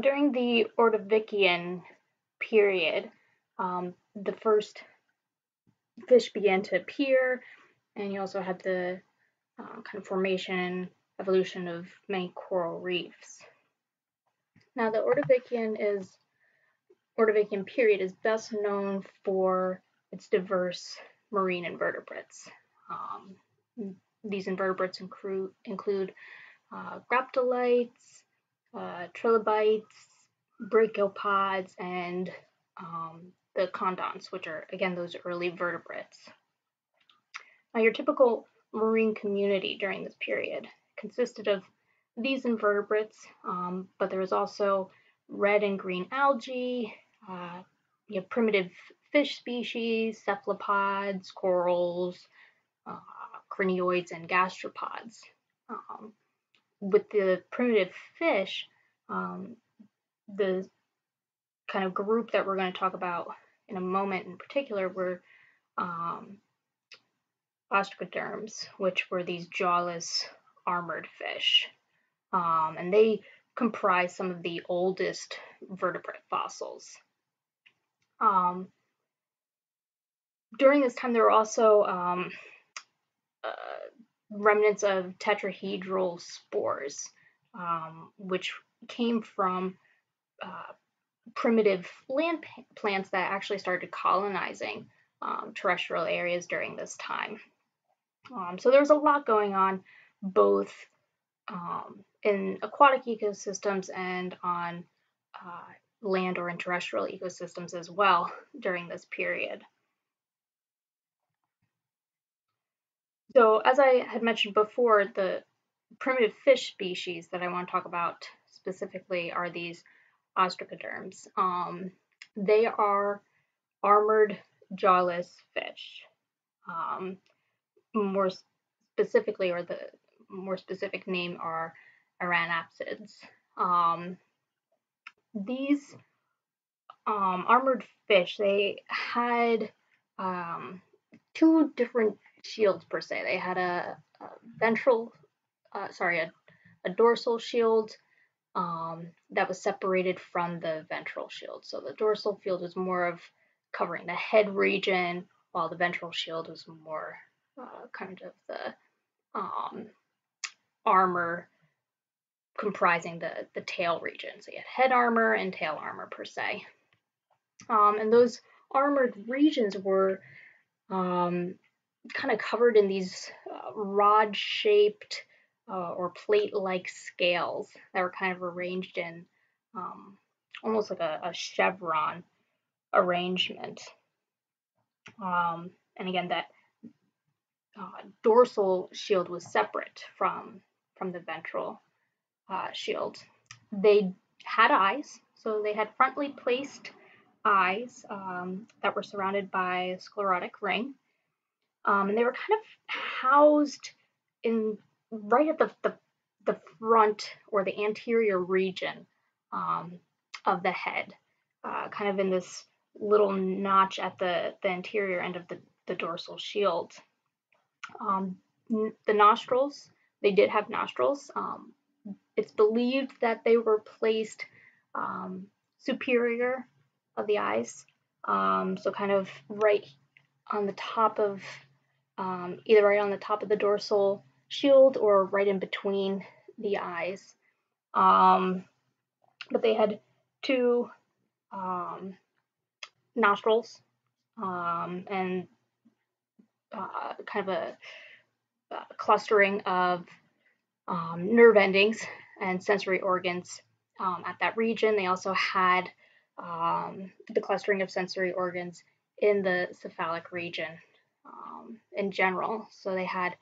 During the Ordovician period, um, the first fish began to appear, and you also had the uh, kind of formation evolution of many coral reefs. Now, the Ordovician is Ordovician period is best known for its diverse marine invertebrates. Um, these invertebrates include, include uh, graptolites, uh, trilobites, brachiopods, and um, the conodonts, which are, again, those early vertebrates. Now, your typical marine community during this period consisted of these invertebrates, um, but there was also red and green algae, uh, you have primitive fish species, cephalopods, corals, uh, crinoids, and gastropods. Um, with the primitive fish, um, the kind of group that we're going to talk about in a moment in particular were um, ostracoderms, which were these jawless armored fish. Um, and they comprise some of the oldest vertebrate fossils. Um, during this time, there were also um, uh, remnants of tetrahedral spores, um, which came from uh, primitive land plants that actually started colonizing um, terrestrial areas during this time. Um, so there was a lot going on both um, in aquatic ecosystems and on uh, land or in terrestrial ecosystems as well during this period. So as I had mentioned before, the primitive fish species that I want to talk about specifically are these ostracoderms. Um, they are armored jawless fish. Um, more specifically, or the more specific name are arandaspids. Um, these um, armored fish, they had um, two different shields per se. They had a, a ventral, uh, sorry, a, a, dorsal shield um, that was separated from the ventral shield. So the dorsal field was more of covering the head region, while the ventral shield was more uh, kind of the um, armor comprising the, the tail region. So you had head armor and tail armor per se. Um, and those armored regions were um, kind of covered in these uh, rod shaped uh, or plate like scales that were kind of arranged in um, almost like a, a chevron arrangement. Um, and again, that uh, dorsal shield was separate from from the ventral uh, shield. They had eyes, so they had frontally placed eyes um, that were surrounded by a sclerotic ring. Um, and they were kind of housed in right at the, the, the front or the anterior region um, of the head, uh, kind of in this little notch at the, the anterior end of the, the dorsal shield. Um, the nostrils, they did have nostrils. Um, it's believed that they were placed um, superior of the eyes, um, so kind of right on the top of, um, either right on the top of the dorsal shield or right in between the eyes. Um, but they had two um, nostrils um, and uh, kind of a, a clustering of um, nerve endings and sensory organs um, at that region. They also had the clustering of sensory organs in the cephalic region um, in general. So they had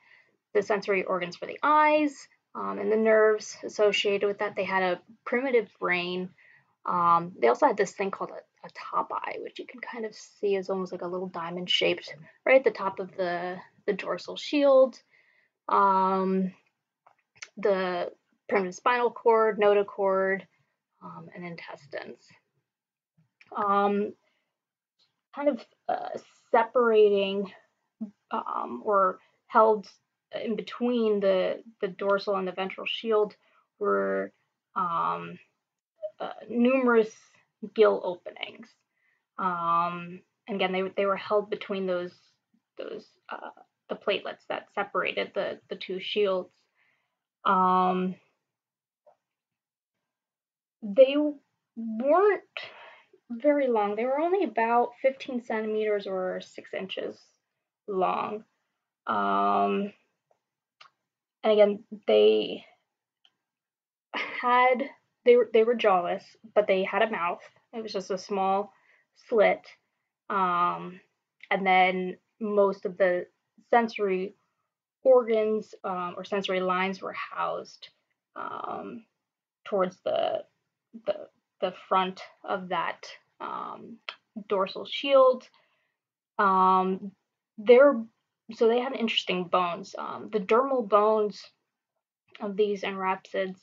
the sensory organs for the eyes um, and the nerves associated with that. They had a primitive brain. Um, they also had this thing called a, a top eye, which you can kind of see as almost like a little diamond shaped right at the top of the, the dorsal shield. Um, the primitive spinal cord, notochord, um, and intestines. Um, kind of uh, separating um, or held in between the, the dorsal and the ventral shield were um, uh, numerous gill openings. Um, and again, they they were held between those those uh, the platelets that separated the the two shields. Um, they weren't very long. They were only about 15 centimeters or six inches long. Um, and again, they had they were they were jawless, but they had a mouth. It was just a small slit, um, and then most of the sensory organs um, or sensory lines were housed um, towards the the the front of that um, dorsal shield. Um, they're so they had interesting bones. Um, the dermal bones of these arandaspids,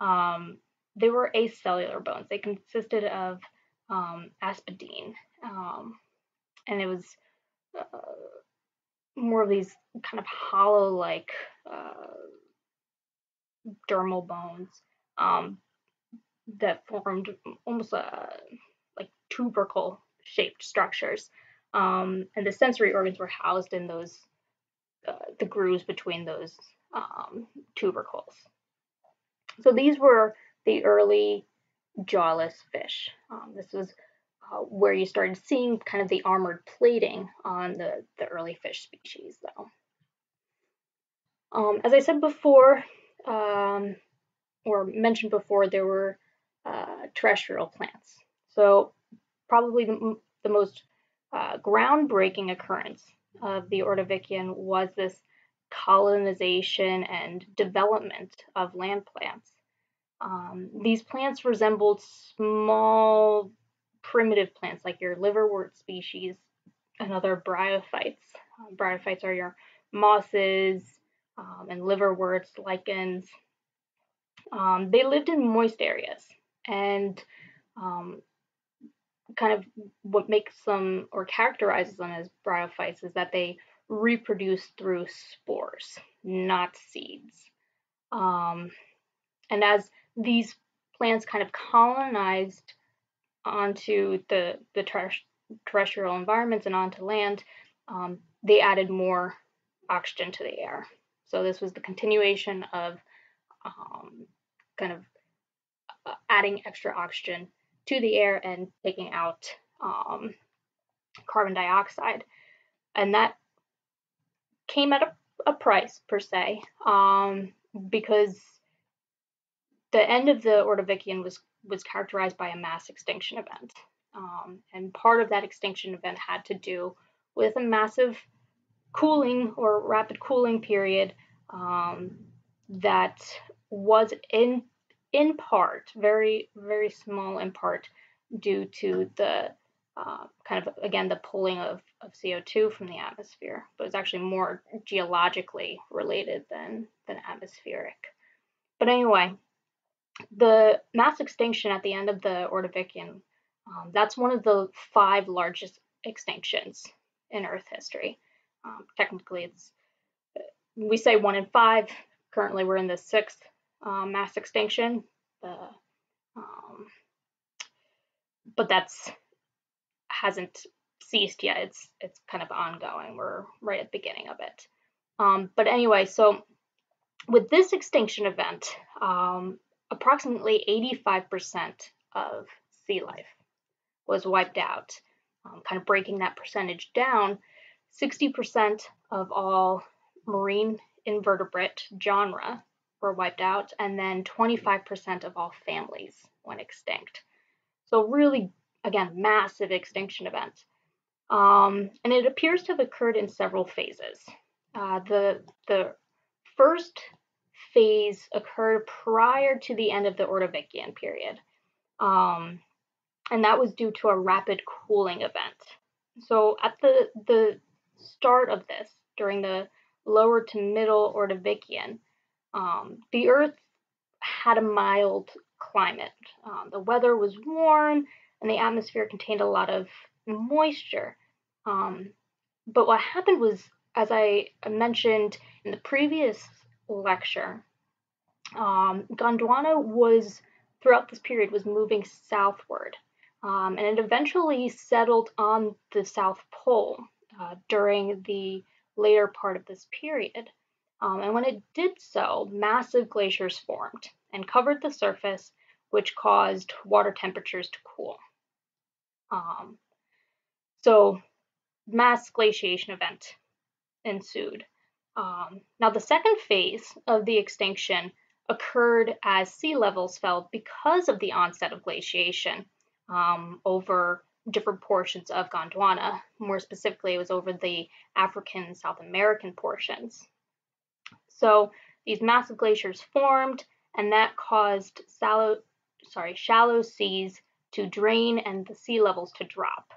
um, they were acellular bones. They consisted of um, aspidin, um, and it was uh, more of these kind of hollow-like uh, dermal bones um, that formed almost a, like tubercle shaped structures. Um, and the sensory organs were housed in those uh, the grooves between those um, tubercles. So these were the early jawless fish. Um, this was uh, where you started seeing kind of the armored plating on the, the early fish species, though. Um, as I said before, um, or mentioned before, there were uh, terrestrial plants. So probably the, the most uh, groundbreaking occurrence of the Ordovician was this colonization and development of land plants. Um, these plants resembled small primitive plants like your liverwort species and other bryophytes. Um, bryophytes are your mosses um, and liverworts, lichens. Um, they lived in moist areas and um, kind of what makes them or characterizes them as bryophytes is that they reproduce through spores, not seeds. Um, and as these plants kind of colonized onto the, the terrestrial environments and onto land, um, they added more oxygen to the air. So this was the continuation of um, kind of uh, adding extra oxygen to the air and taking out um, carbon dioxide. And that came at a, a price, per se, um, because the end of the Ordovician was, was characterized by a mass extinction event. Um, and part of that extinction event had to do with a massive cooling or rapid cooling period um, that was in in part, very, very small in part, due to the uh, kind of, again, the pulling of, of CO2 from the atmosphere, but it's actually more geologically related than, than atmospheric. But anyway, the mass extinction at the end of the Ordovician, um, that's one of the five largest extinctions in Earth history. Um, technically, it's we say one in five. Currently, we're in the sixth um, mass extinction. Um, but that's hasn't ceased yet. It's it's kind of ongoing. We're right at the beginning of it. Um, but anyway, so with this extinction event, um, approximately 85% of sea life was wiped out. Um, kind of breaking that percentage down, 60% of all marine invertebrate genre were wiped out, and then 25% of all families went extinct. So, really, again, massive extinction event. Um, and it appears to have occurred in several phases. Uh, the, the first phase occurred prior to the end of the Ordovician period, um, and that was due to a rapid cooling event. So, at the, the start of this, during the lower to middle Ordovician, um, the Earth had a mild climate. Um, the weather was warm and the atmosphere contained a lot of moisture. Um, but what happened was, as I mentioned in the previous lecture, um, Gondwana was throughout this period was moving southward, um, and it eventually settled on the South Pole uh, during the later part of this period. Um, and when it did so, massive glaciers formed and covered the surface, which caused water temperatures to cool. Um, so, mass glaciation event ensued. Um, now, the second phase of the extinction occurred as sea levels fell because of the onset of glaciation um, over different portions of Gondwana. More specifically, it was over the African South American portions. So these massive glaciers formed, and that caused shallow, sorry, shallow seas to drain and the sea levels to drop.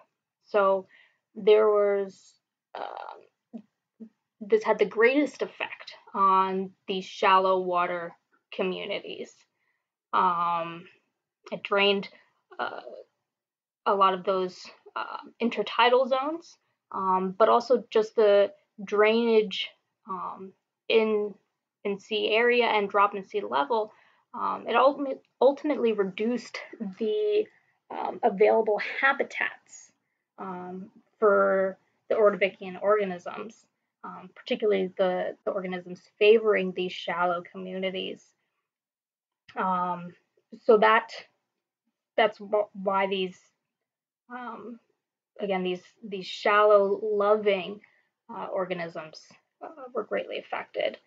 So there was uh, this had the greatest effect on these shallow water communities. Um, it drained uh, a lot of those uh, intertidal zones, um, but also just the drainage um, in in sea area and drop in sea level. Um, it ultimate, ultimately reduced the um, available habitats um, for the Ordovician organisms, um, particularly the, the organisms favoring these shallow communities. so that that's why these um, again, these these shallow, loving uh, organisms uh, were greatly affected.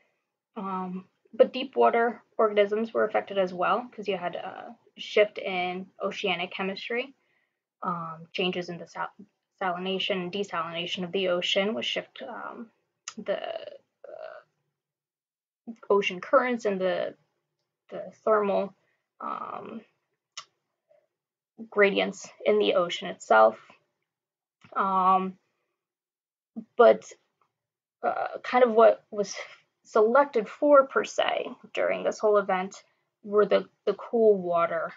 Um, but deep water organisms were affected as well because you had a shift in oceanic chemistry, um, changes in the sal- salination and desalination of the ocean, which shift um, the uh, ocean currents and the the thermal um, gradients in the ocean itself. Um, but uh, kind of what was selected for per se during this whole event were the, the cool water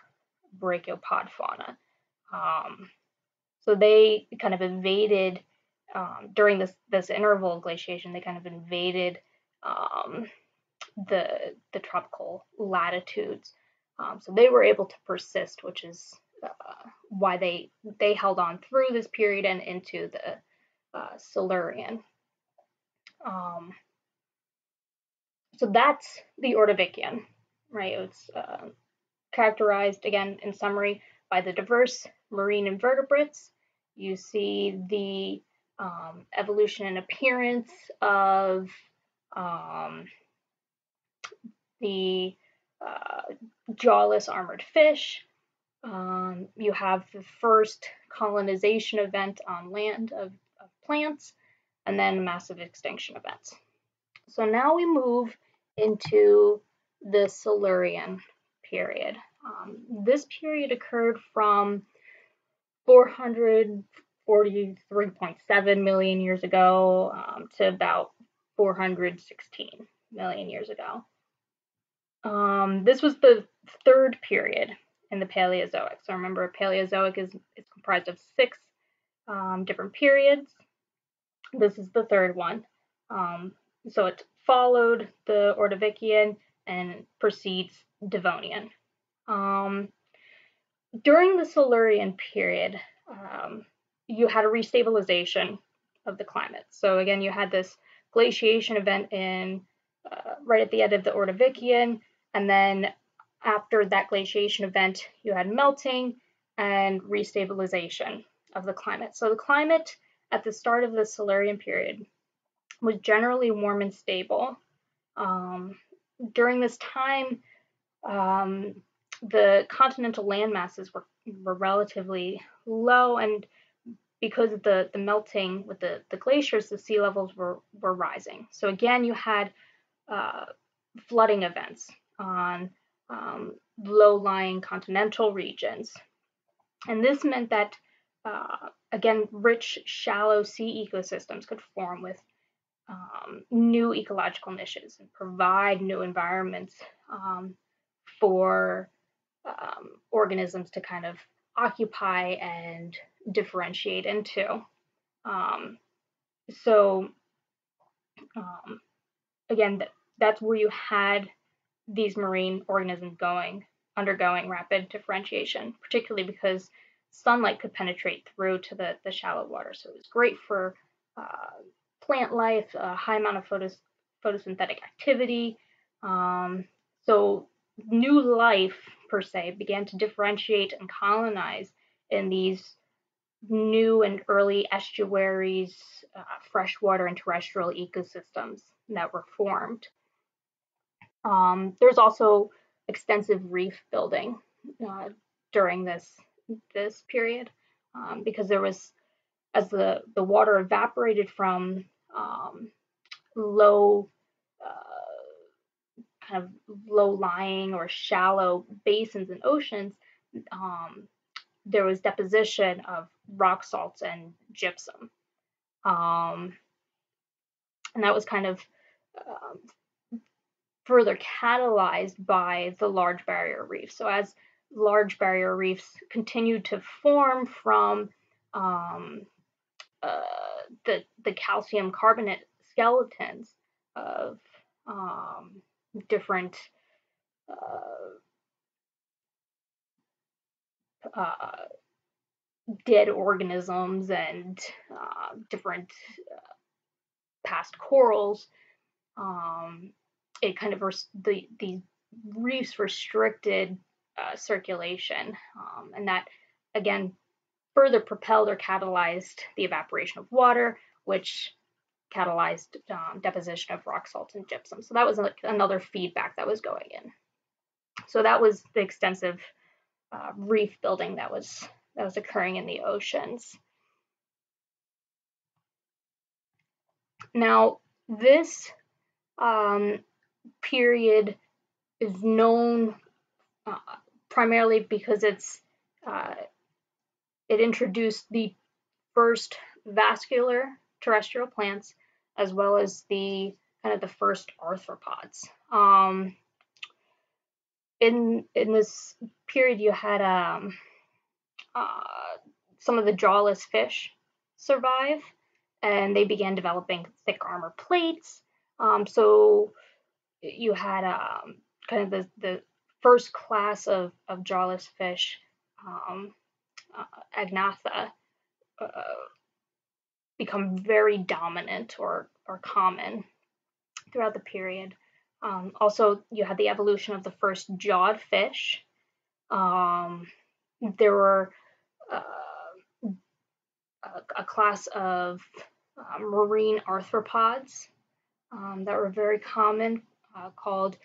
brachiopod fauna. Um, so they kind of invaded um, during this this interval of glaciation. They kind of invaded um, the the tropical latitudes. Um, so they were able to persist, which is uh, why they they held on through this period and into the uh, Silurian. Um, so that's the Ordovician, right? It's uh, characterized again in summary by the diverse marine invertebrates. You see the um, evolution and appearance of um, the uh, jawless armored fish, um, you have the first colonization event on land of, of plants, and then massive extinction events. So now we move into the Silurian period. Um, this period occurred from 443.7 million years ago um, to about 416 million years ago. Um, this was the third period in the Paleozoic. So remember, Paleozoic is, is comprised of six um, different periods. This is the third one. Um, so it followed the Ordovician and precedes Devonian. Um, during the Silurian period, um, you had a restabilization of the climate. So again, you had this glaciation event in uh, right at the end of the Ordovician, and then after that glaciation event, you had melting and restabilization of the climate. So the climate at the start of the Silurian period was generally warm and stable. Um, during this time, um, the continental land masses were, were relatively low, and because of the, the melting with the, the glaciers, the sea levels were, were rising. So again, you had uh, flooding events on um, low-lying continental regions. And this meant that, uh, again, rich, shallow sea ecosystems could form with um, new ecological niches and provide new environments um, for um, organisms to kind of occupy and differentiate into. Um, so, um, again, that's where you had these marine organisms going undergoing rapid differentiation, particularly because sunlight could penetrate through to the, the shallow water. So it was great for uh, plant life, a high amount of photos, photosynthetic activity. Um, so new life, per se, began to differentiate and colonize in these new and early estuaries, uh, freshwater and terrestrial ecosystems that were formed. Um, there's also extensive reef building uh, during this this period um, because there was as the the water evaporated from um, low uh, kind of low lying or shallow basins and oceans um, there was deposition of rock salts and gypsum um, and that was kind of um, further catalyzed by the large barrier reef. So as large barrier reefs continued to form from um, uh, the the calcium carbonate skeletons of um, different uh, uh, dead organisms and uh, different uh, past corals. Um, it kind of res- the the reefs restricted uh, circulation, um, and that again further propelled or catalyzed the evaporation of water, which catalyzed um, deposition of rock salt and gypsum. So that was like another feedback that was going in. So that was the extensive uh, reef building that was that was occurring in the oceans. Now this um, period is known uh, primarily because it's uh, it introduced the first vascular terrestrial plants as well as the kind of the first arthropods. Um, in in this period, you had um, uh, some of the jawless fish survive, and they began developing thick armor plates. Um, so you had um, kind of the, the first class of, of jawless fish, um, uh, Agnatha, uh, become very dominant or, or common throughout the period. Um, also, you had the evolution of the first jawed fish. Um, there were uh, a, a, class of uh, marine arthropods um, that were very common uh, called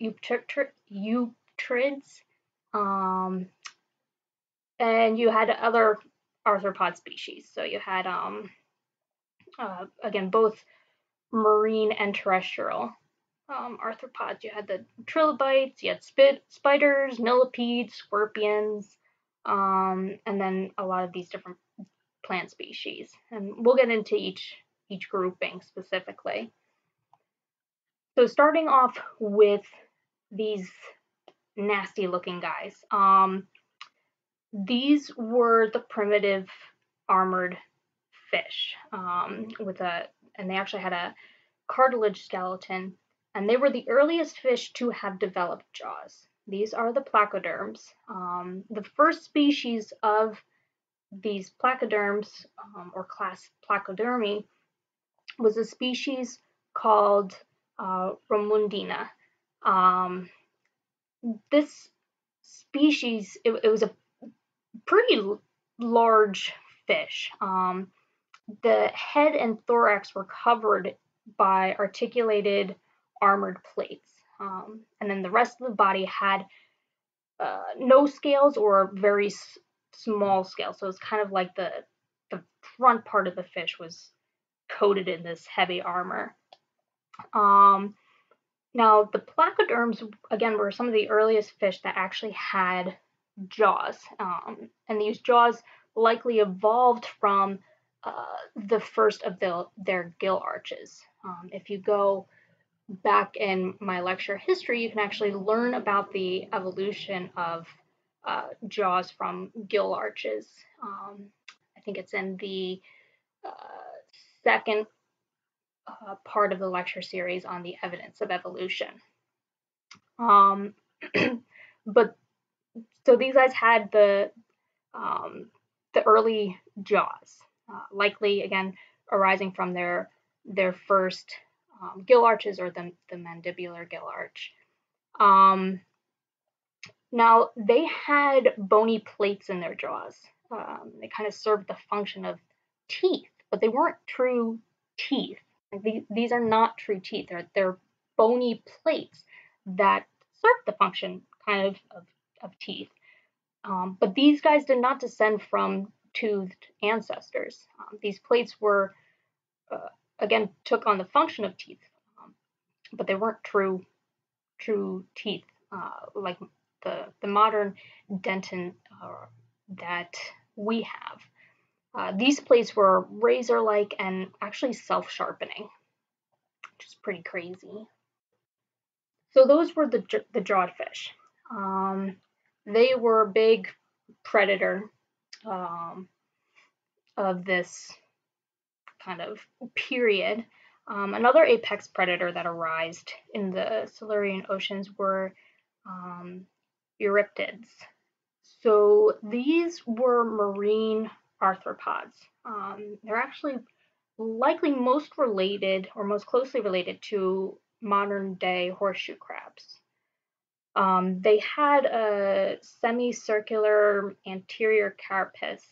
uh, Um, and you had other arthropod species. So you had, um, uh, again, both marine and terrestrial um, arthropods. You had the trilobites, you had spid- spiders, millipedes, scorpions, um, and then a lot of these different plant species. And we'll get into each each grouping specifically. So starting off with these nasty looking guys. Um, these were the primitive armored fish um, with a, and they actually had a cartilage skeleton, and they were the earliest fish to have developed jaws. These are the placoderms. Um, the first species of these placoderms, um, or class Placodermi, was a species called uh, Romundina. Um, this species, it, it, was a pretty large fish. Um, the head and thorax were covered by articulated armored plates. Um, and then the rest of the body had uh, no scales or very s- small scales. So it's kind of like the the front part of the fish was coated in this heavy armor. Um, now, the placoderms, again, were some of the earliest fish that actually had jaws. Um, and these jaws likely evolved from uh, the first of the, their gill arches. Um, if you go back in my lecture history, you can actually learn about the evolution of uh, jaws from gill arches. Um, I think it's in the uh, second uh, part of the lecture series on the evidence of evolution. Um, but so these guys had the um, the early jaws, uh, likely again arising from their their first um, gill arches or the, the mandibular gill arch. Um, now they had bony plates in their jaws. Um, they kind of served the function of teeth, but they weren't true teeth. These are not true teeth. They're, they're bony plates that serve the function kind of of, of teeth. Um, but these guys did not descend from toothed ancestors. Um, these plates were, uh, again, took on the function of teeth, um, but they weren't true, true teeth uh, like the the modern dentin uh, that we have. Uh, these plates were razor-like and actually self-sharpening, which is pretty crazy. So those were the the jawed fish. Um, they were a big predator um, of this kind of period. Um, another apex predator that arose in the Silurian oceans were um, Eurypterids. So these were marine arthropods. Um, they're actually likely most related or most closely related to modern day horseshoe crabs. Um, they had a semicircular anterior carapace,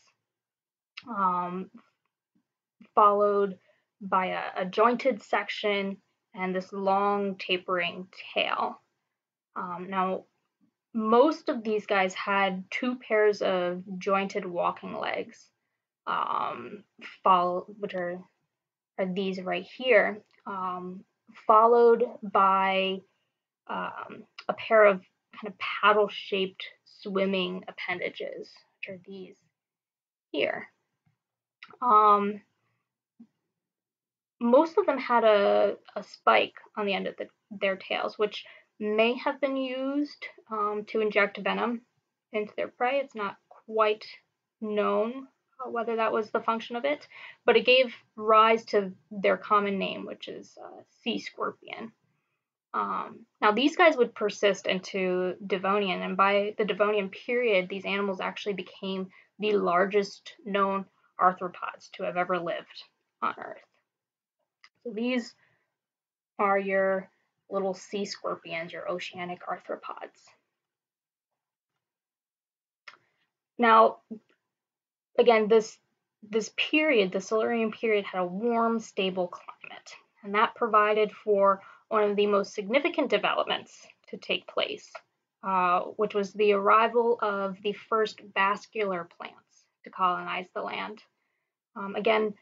um, followed by a, a, jointed section and this long tapering tail. Um, now, most of these guys had two pairs of jointed walking legs, um, follow, which are, are these right here, um, followed by um, a pair of kind of paddle shaped swimming appendages, which are these here. Um, most of them had a, a spike on the end of the, their tails, which may have been used um, to inject venom into their prey. It's not quite known whether that was the function of it, but it gave rise to their common name, which is uh, sea scorpion. Um, now, these guys would persist into Devonian, and by the Devonian period, these animals actually became the largest known arthropods to have ever lived on Earth. So these are your little sea scorpions, your oceanic arthropods. Now, again, this this period, the Silurian period, had a warm, stable climate, and that provided for one of the most significant developments to take place, uh, which was the arrival of the first vascular plants to colonize the land. Um, again,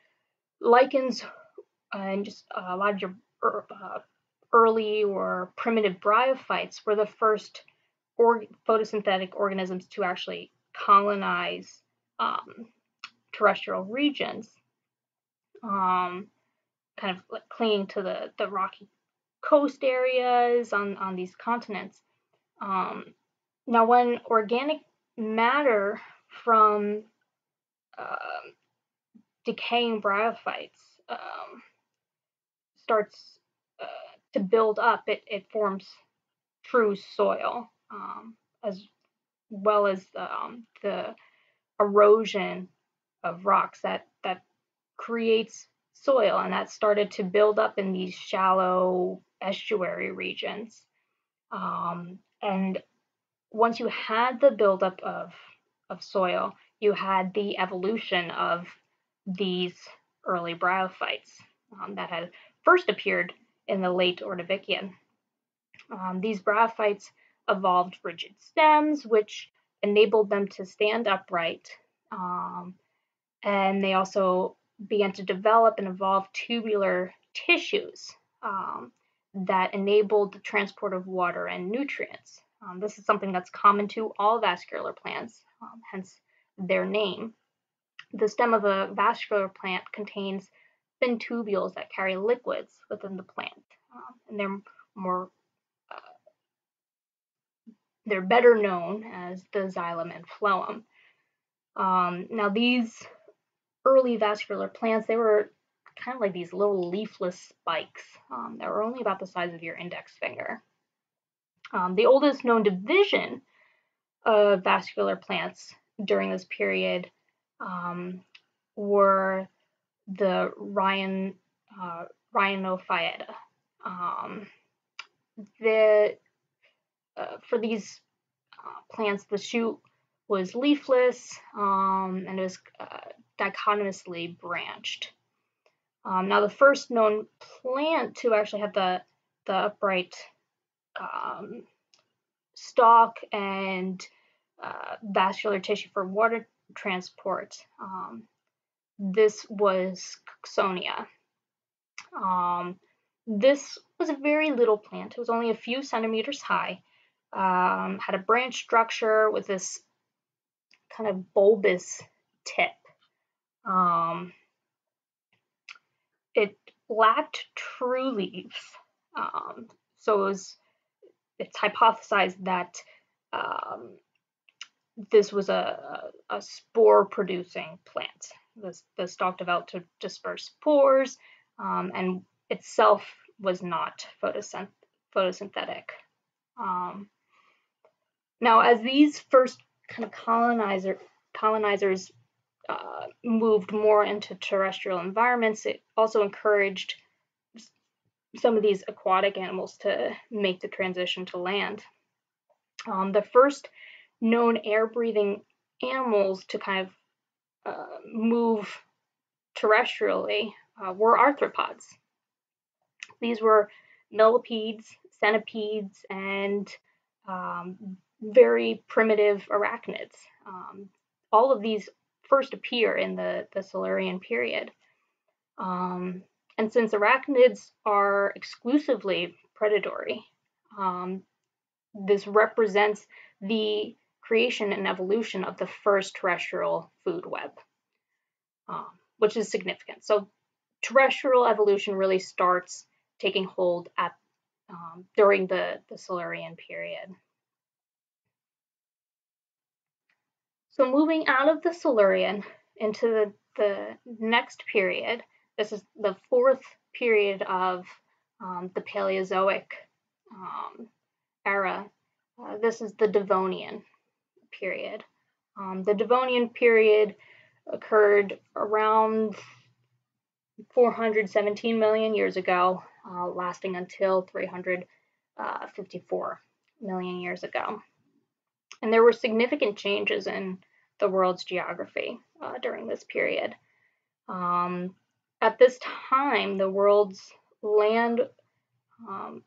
lichens and just a lot of your uh, early or primitive bryophytes were the first or photosynthetic organisms to actually colonize um, terrestrial regions, um, kind of like clinging to the, the rocky coast areas on, on these continents. Um, now, when organic matter from uh, decaying bryophytes um, starts uh, to build up, it, it forms true soil, um, as well as the erosion of rocks that, that creates soil, and that started to build up in these shallow estuary regions. Um, and once you had the buildup of, of soil, you had the evolution of these early bryophytes um, that had first appeared in the late Ordovician. Um, these bryophytes evolved rigid stems, which enabled them to stand upright. Um, and they also began to develop and evolve tubular tissues um, that enabled the transport of water and nutrients. Um, this is something that's common to all vascular plants, um, hence their name. The stem of a vascular plant contains thin tubules that carry liquids within the plant, um, and they're more they're better known as the xylem and phloem. Um, now these early vascular plants, they were kind of like these little leafless spikes um, that were only about the size of your index finger. Um, the oldest known division of vascular plants during this period um, were the Ryan, uh, Rhyniophyta. Um, the, uh, for these uh, plants, the shoot was leafless um, and it was uh, dichotomously branched. Um, now, the first known plant to actually have the, the upright um, stalk and uh, vascular tissue for water transport. Um, this was Cooksonia. Um, this was a very little plant. It was only a few centimeters high. Um, had a branch structure with this kind of bulbous tip. Um, it lacked true leaves. Um, so it was, it's hypothesized that um, this was a, a spore producing plant. The, the stalk developed to disperse spores um, and itself was not photosynth photosynthetic. Um, now, as these first kind of colonizer colonizers uh, moved more into terrestrial environments, it also encouraged some of these aquatic animals to make the transition to land. Um, the first known air breathing animals to kind of uh, move terrestrially uh, were arthropods. These were millipedes, centipedes, and um, very primitive arachnids. Um, all of these first appear in the, the Silurian period. Um, and since arachnids are exclusively predatory, um, this represents the creation and evolution of the first terrestrial food web, um, which is significant. So terrestrial evolution really starts taking hold at um, during the, the Silurian period. So moving out of the Silurian into the, the next period, this is the fourth period of um, the Paleozoic um, era. Uh, this is the Devonian period. Um, the Devonian period occurred around 417 million years ago, uh, lasting until 354 uh, years ago. And there were significant changes in the world's geography uh, during this period. Um, at this time, the world's land um,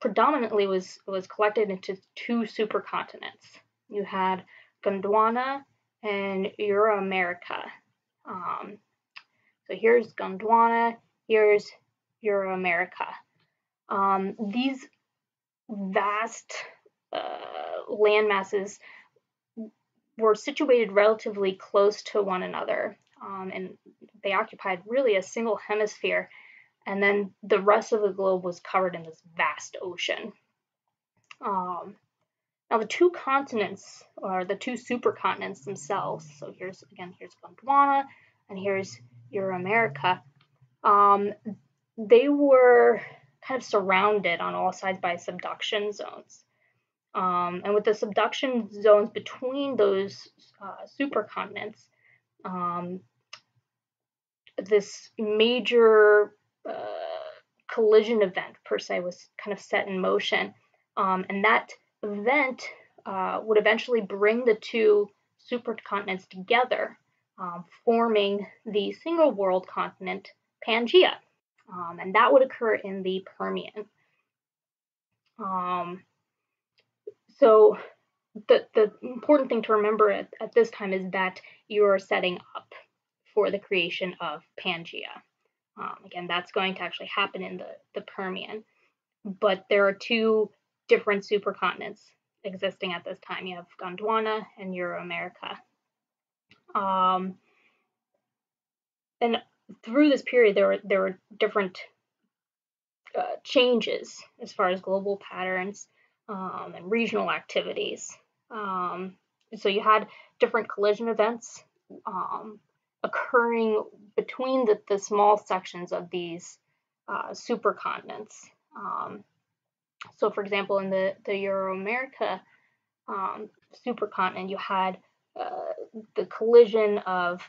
predominantly was, was collected into two supercontinents. You had Gondwana and Euroamerica. Um, so here's Gondwana, here's Euroamerica. Um, these vast uh, land masses were situated relatively close to one another, um, and they occupied really a single hemisphere, and then the rest of the globe was covered in this vast ocean. Um, now the two continents, or the two supercontinents themselves, so here's again, here's Gondwana, and here's Euramerica, um, they were kind of surrounded on all sides by subduction zones. Um, and with the subduction zones between those uh, supercontinents, um, this major uh, collision event per se was kind of set in motion. Um, and that event uh, would eventually bring the two supercontinents together, um, forming the single world continent Pangaea. Um, and that would occur in the Permian. Um, so the, the important thing to remember at, at this time is that you are setting up for the creation of Pangaea. Um, again, that's going to actually happen in the, the Permian. But there are two different supercontinents existing at this time. You have Gondwana and Euroamerica. Um, and through this period, there were there were different uh, changes as far as global patterns um, and regional activities. Um, so you had different collision events um, occurring between the, the small sections of these uh, supercontinents. Um, So, for example, in the, the Euro-America um, supercontinent, you had uh, the collision of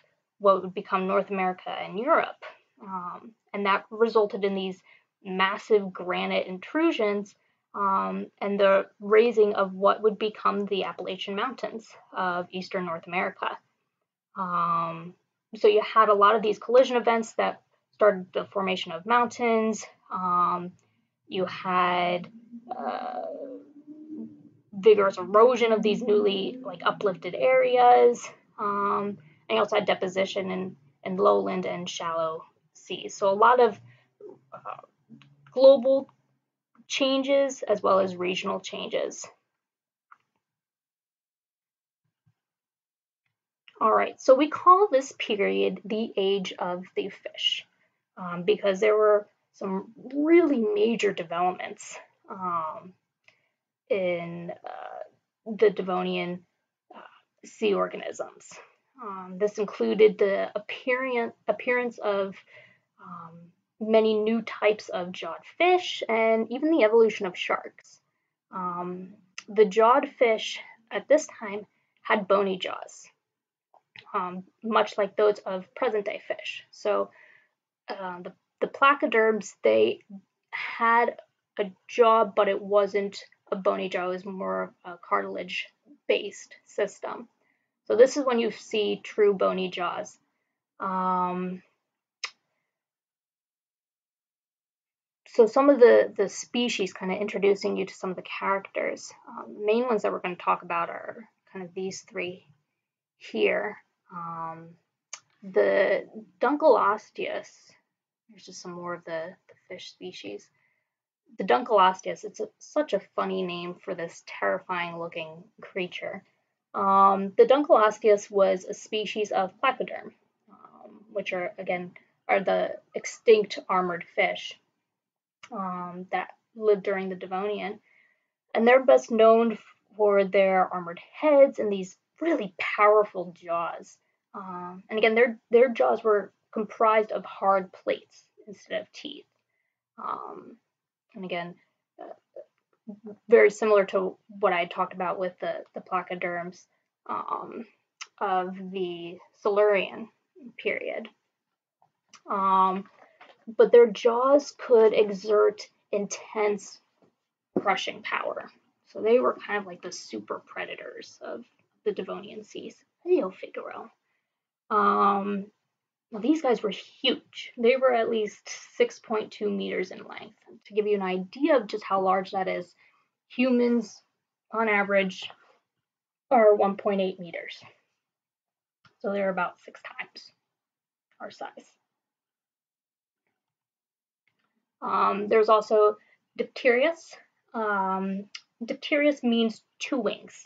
what would become North America and Europe. Um, and that resulted in these massive granite intrusions um, and the raising of what would become the Appalachian Mountains of eastern North America. Um, so you had a lot of these collision events that started the formation of mountains. Um, you had uh, vigorous erosion of these newly like uplifted areas. Um, and you also had deposition in, in lowland and shallow seas. So a lot of uh, global changes as well as regional changes. All right, so we call this period the age of the fish um, because there were some really major developments um, in uh, the Devonian uh, sea organisms. Um, this included the appearance, appearance of um, many new types of jawed fish and even the evolution of sharks. Um, the jawed fish at this time had bony jaws, um, much like those of present day fish. So uh, the, the placoderms, they had a jaw, but it wasn't a bony jaw, it was more of a cartilage based system. So this is when you see true bony jaws. Um, so some of the, the species kind of introducing you to some of the characters. Um, the main ones that we're going to talk about are kind of these three here. Um, the Dunkleosteus, there's just some more of the, the fish species. The Dunkleosteus, it's a, such a funny name for this terrifying looking creature. Um, the Dunkleosteus was a species of placoderm, um, which are, again, are the extinct armored fish um, that lived during the Devonian. And they're best known for their armored heads and these really powerful jaws. Um, and again, their, their jaws were comprised of hard plates instead of teeth. Um, and again, uh, very similar to what I talked about with the, the placoderms um, of the Silurian period. Um, but their jaws could exert intense crushing power. So they were kind of like the super predators of the Devonian seas. Hey, Figaro. Um, well, these guys were huge. They were at least 6.2 meters in length. To give you an idea of just how large that is, humans on average are 1.8 meters. So they're about six times our size. Um, there's also Dipterius. Um, Dipterius means two wings.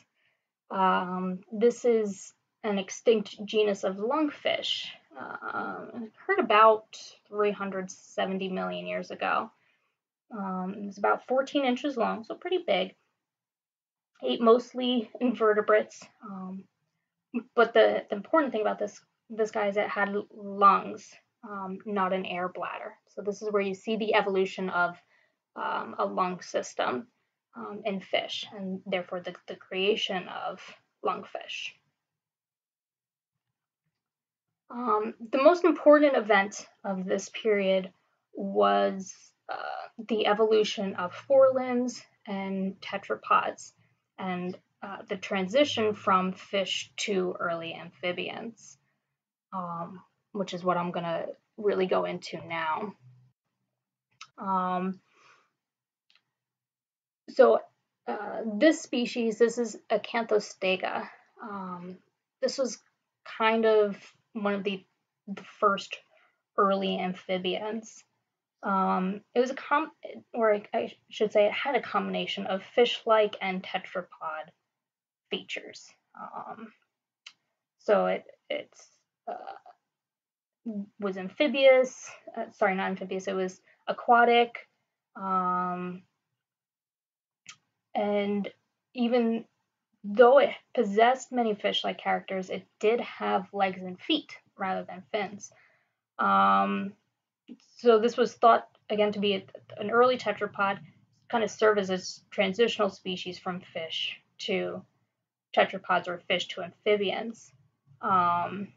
Um, this is an extinct genus of lungfish, um, heard about 370 million years ago. Um, it's about 14 inches long, so pretty big. Ate mostly invertebrates, um, but the, the important thing about this this guy is it had lungs um, not an air bladder. So this is where you see the evolution of um, a lung system um, in fish, and therefore the, the creation of lungfish. Um, the most important event of this period was uh, the evolution of forelimbs and tetrapods, and uh, the transition from fish to early amphibians. Um, which is what I'm going to really go into now. Um, so uh, this species, this is Acanthostega. Um, this was kind of one of the, the first early amphibians. Um, it was a com, or I should say, it had a combination of fish-like and tetrapod features. Um, so it it's uh, was amphibious. Uh, sorry, not amphibious. It was aquatic. Um, and even though it possessed many fish-like characters, it did have legs and feet rather than fins. Um, so this was thought again to be a, an early tetrapod, kind of serve as a transitional species from fish to tetrapods or fish to amphibians. Um,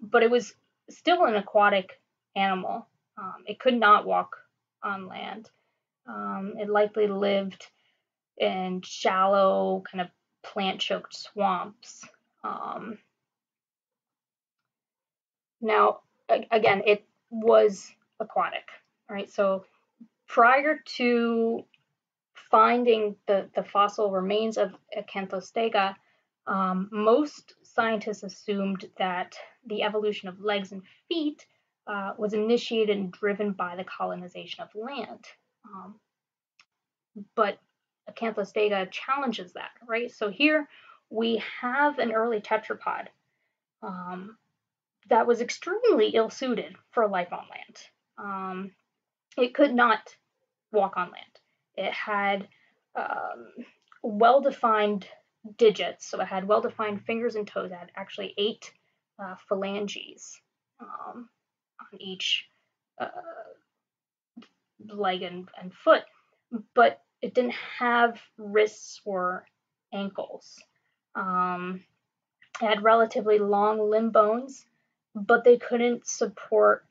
but it was still an aquatic animal. Um, it could not walk on land. Um, it likely lived in shallow, kind of plant choked swamps. Um, now, again, it was aquatic, right? So prior to finding the, the fossil remains of Acanthostega, um, most scientists assumed that the evolution of legs and feet uh, was initiated and driven by the colonization of land. Um, but Acanthostega challenges that, right? So here we have an early tetrapod um, that was extremely ill suited for life on land. Um, it could not walk on land. It had um, well defined digits, so it had well defined fingers and toes. It had actually eight uh, phalanges um, on each uh, leg and, and foot, but it didn't have wrists or ankles. Um, it had relatively long limb bones, but they couldn't support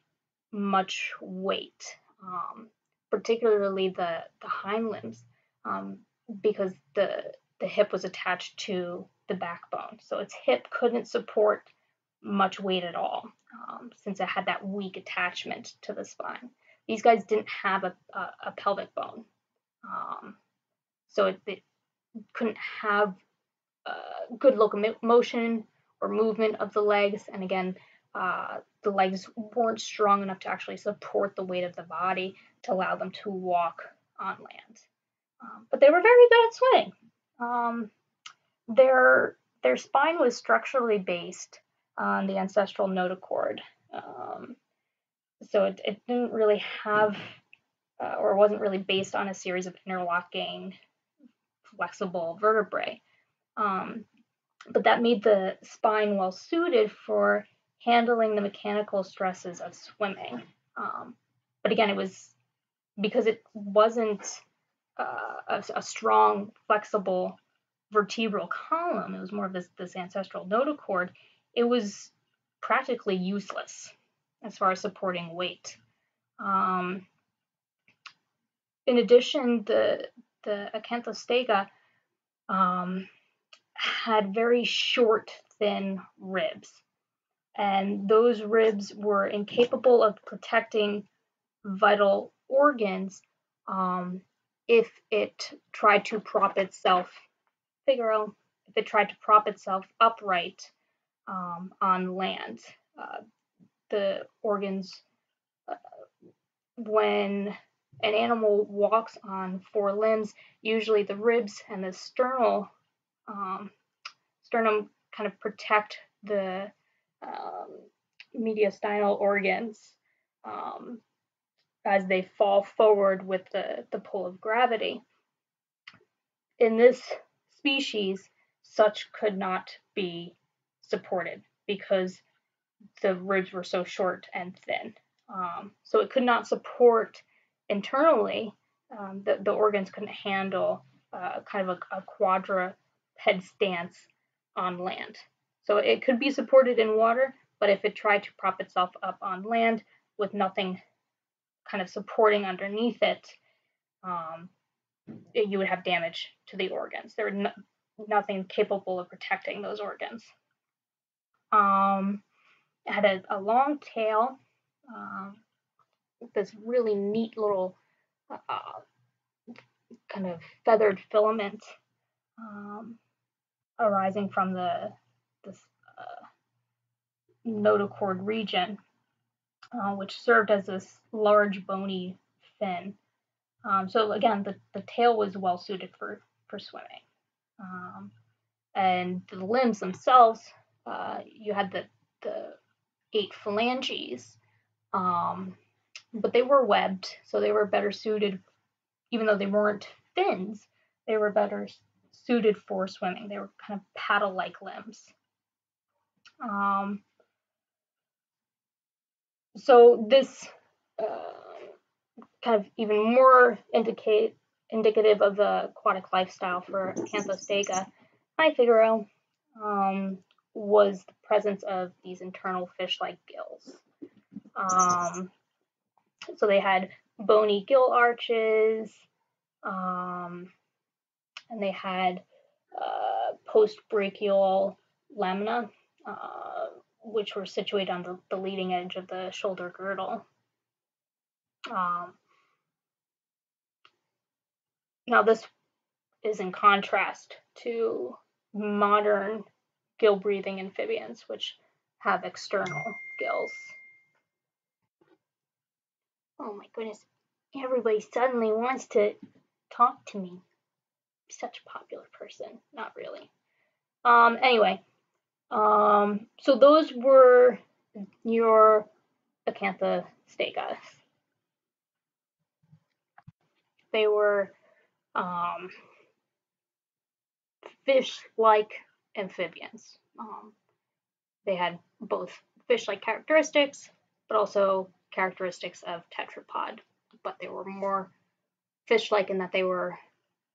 much weight, um, particularly the, the hind limbs, um, because the, the hip was attached to the backbone. So its hip couldn't support much weight at all um, since it had that weak attachment to the spine. These guys didn't have a, a, a pelvic bone. Um, so it, it, couldn't have uh, good locomotion or movement of the legs. And again, uh, the legs weren't strong enough to actually support the weight of the body to allow them to walk on land. Um, but they were very good at swimming. Um, their their spine was structurally based on the ancestral notochord, um, so it, it, didn't really have uh, or wasn't really based on a series of interlocking flexible vertebrae. Um, but that made the spine well suited for handling the mechanical stresses of swimming. Um, but again, it was because it wasn't uh, a, a, strong, flexible vertebral column, it was more of this, this ancestral notochord, it was practically useless as far as supporting weight. Um, in addition, the, the Acanthostega um, had very short, thin ribs and those ribs were incapable of protecting vital organs um, if it tried to prop itself, Figaro, if it tried to prop itself upright um, on land. Uh, the organs, uh, when an animal walks on four limbs, usually the ribs and the sternal um, sternum kind of protect the um, mediastinal organs um, as they fall forward with the, the pull of gravity. In this species, such could not be supported because the ribs were so short and thin. Um, so it could not support internally, um, the, the organs couldn't handle uh, kind of a, a quadruped stance on land. So it could be supported in water, but if it tried to prop itself up on land with nothing kind of supporting underneath it, um, it you would have damage to the organs. There was no, nothing capable of protecting those organs. Um, it had a, a long tail, um, this really neat little uh, kind of feathered filament um, arising from the this uh, notochord region, uh, which served as this large bony fin. Um, so again, the, the tail was well suited for, for swimming. Um, and the limbs themselves, uh, you had the, the eight phalanges, um, but they were webbed, so they were better suited, even though they weren't fins, they were better suited for swimming. They were kind of paddle like limbs. Um, so this uh, kind of even more indicate indicative of the aquatic lifestyle for Acanthostega high um, was the presence of these internal fish-like gills. Um, so they had bony gill arches, um, and they had uh, postbranchial lamina, uh, which were situated on the, the, leading edge of the shoulder girdle. Um, now, this is in contrast to modern gill breathing amphibians, which have external gills. Oh my goodness, everybody suddenly wants to talk to me. Such a popular person. Not really. Um, anyway, um, so those were your Acantha stegas. They were um, fish-like amphibians. Um, they had both fish-like characteristics, but also characteristics of tetrapod. But they were more fish-like in that they were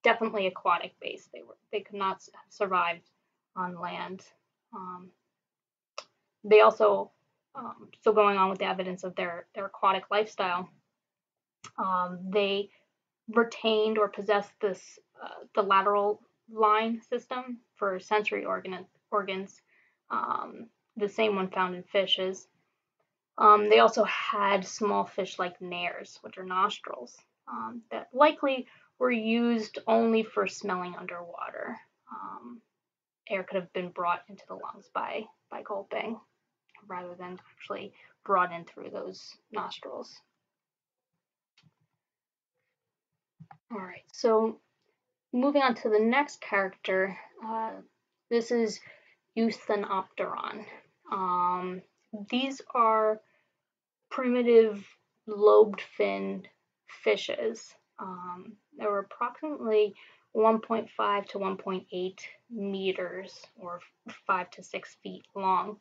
definitely aquatic based. They were they could not have survived on land. Um, they also um, so going on with the evidence of their their aquatic lifestyle, um, they retained or possessed this uh, the lateral line system for sensory organ organs, um, the same one found in fishes. Um, they also had small fish-like nares, which are nostrils, um, that likely were used only for smelling underwater. Um, air could have been brought into the lungs by, by gulping rather than actually brought in through those nostrils. All right, so moving on to the next character, uh, this is Eusthenopteron. Um, these are primitive lobed finned fishes. Um, they were approximately 1.5 to 1.8 meters or 5 to 6 feet long.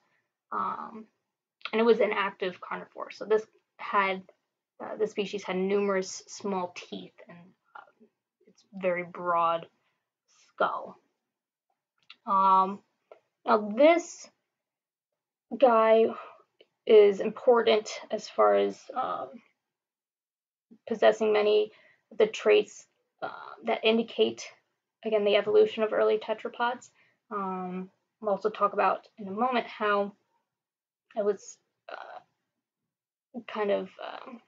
Um, and it was an active carnivore. So this had, uh, the species had numerous small teeth and very broad skull. Um, now this guy is important as far as um, possessing many of the traits uh, that indicate, again, the evolution of early tetrapods. Um, we'll also talk about in a moment how it was uh, kind of um,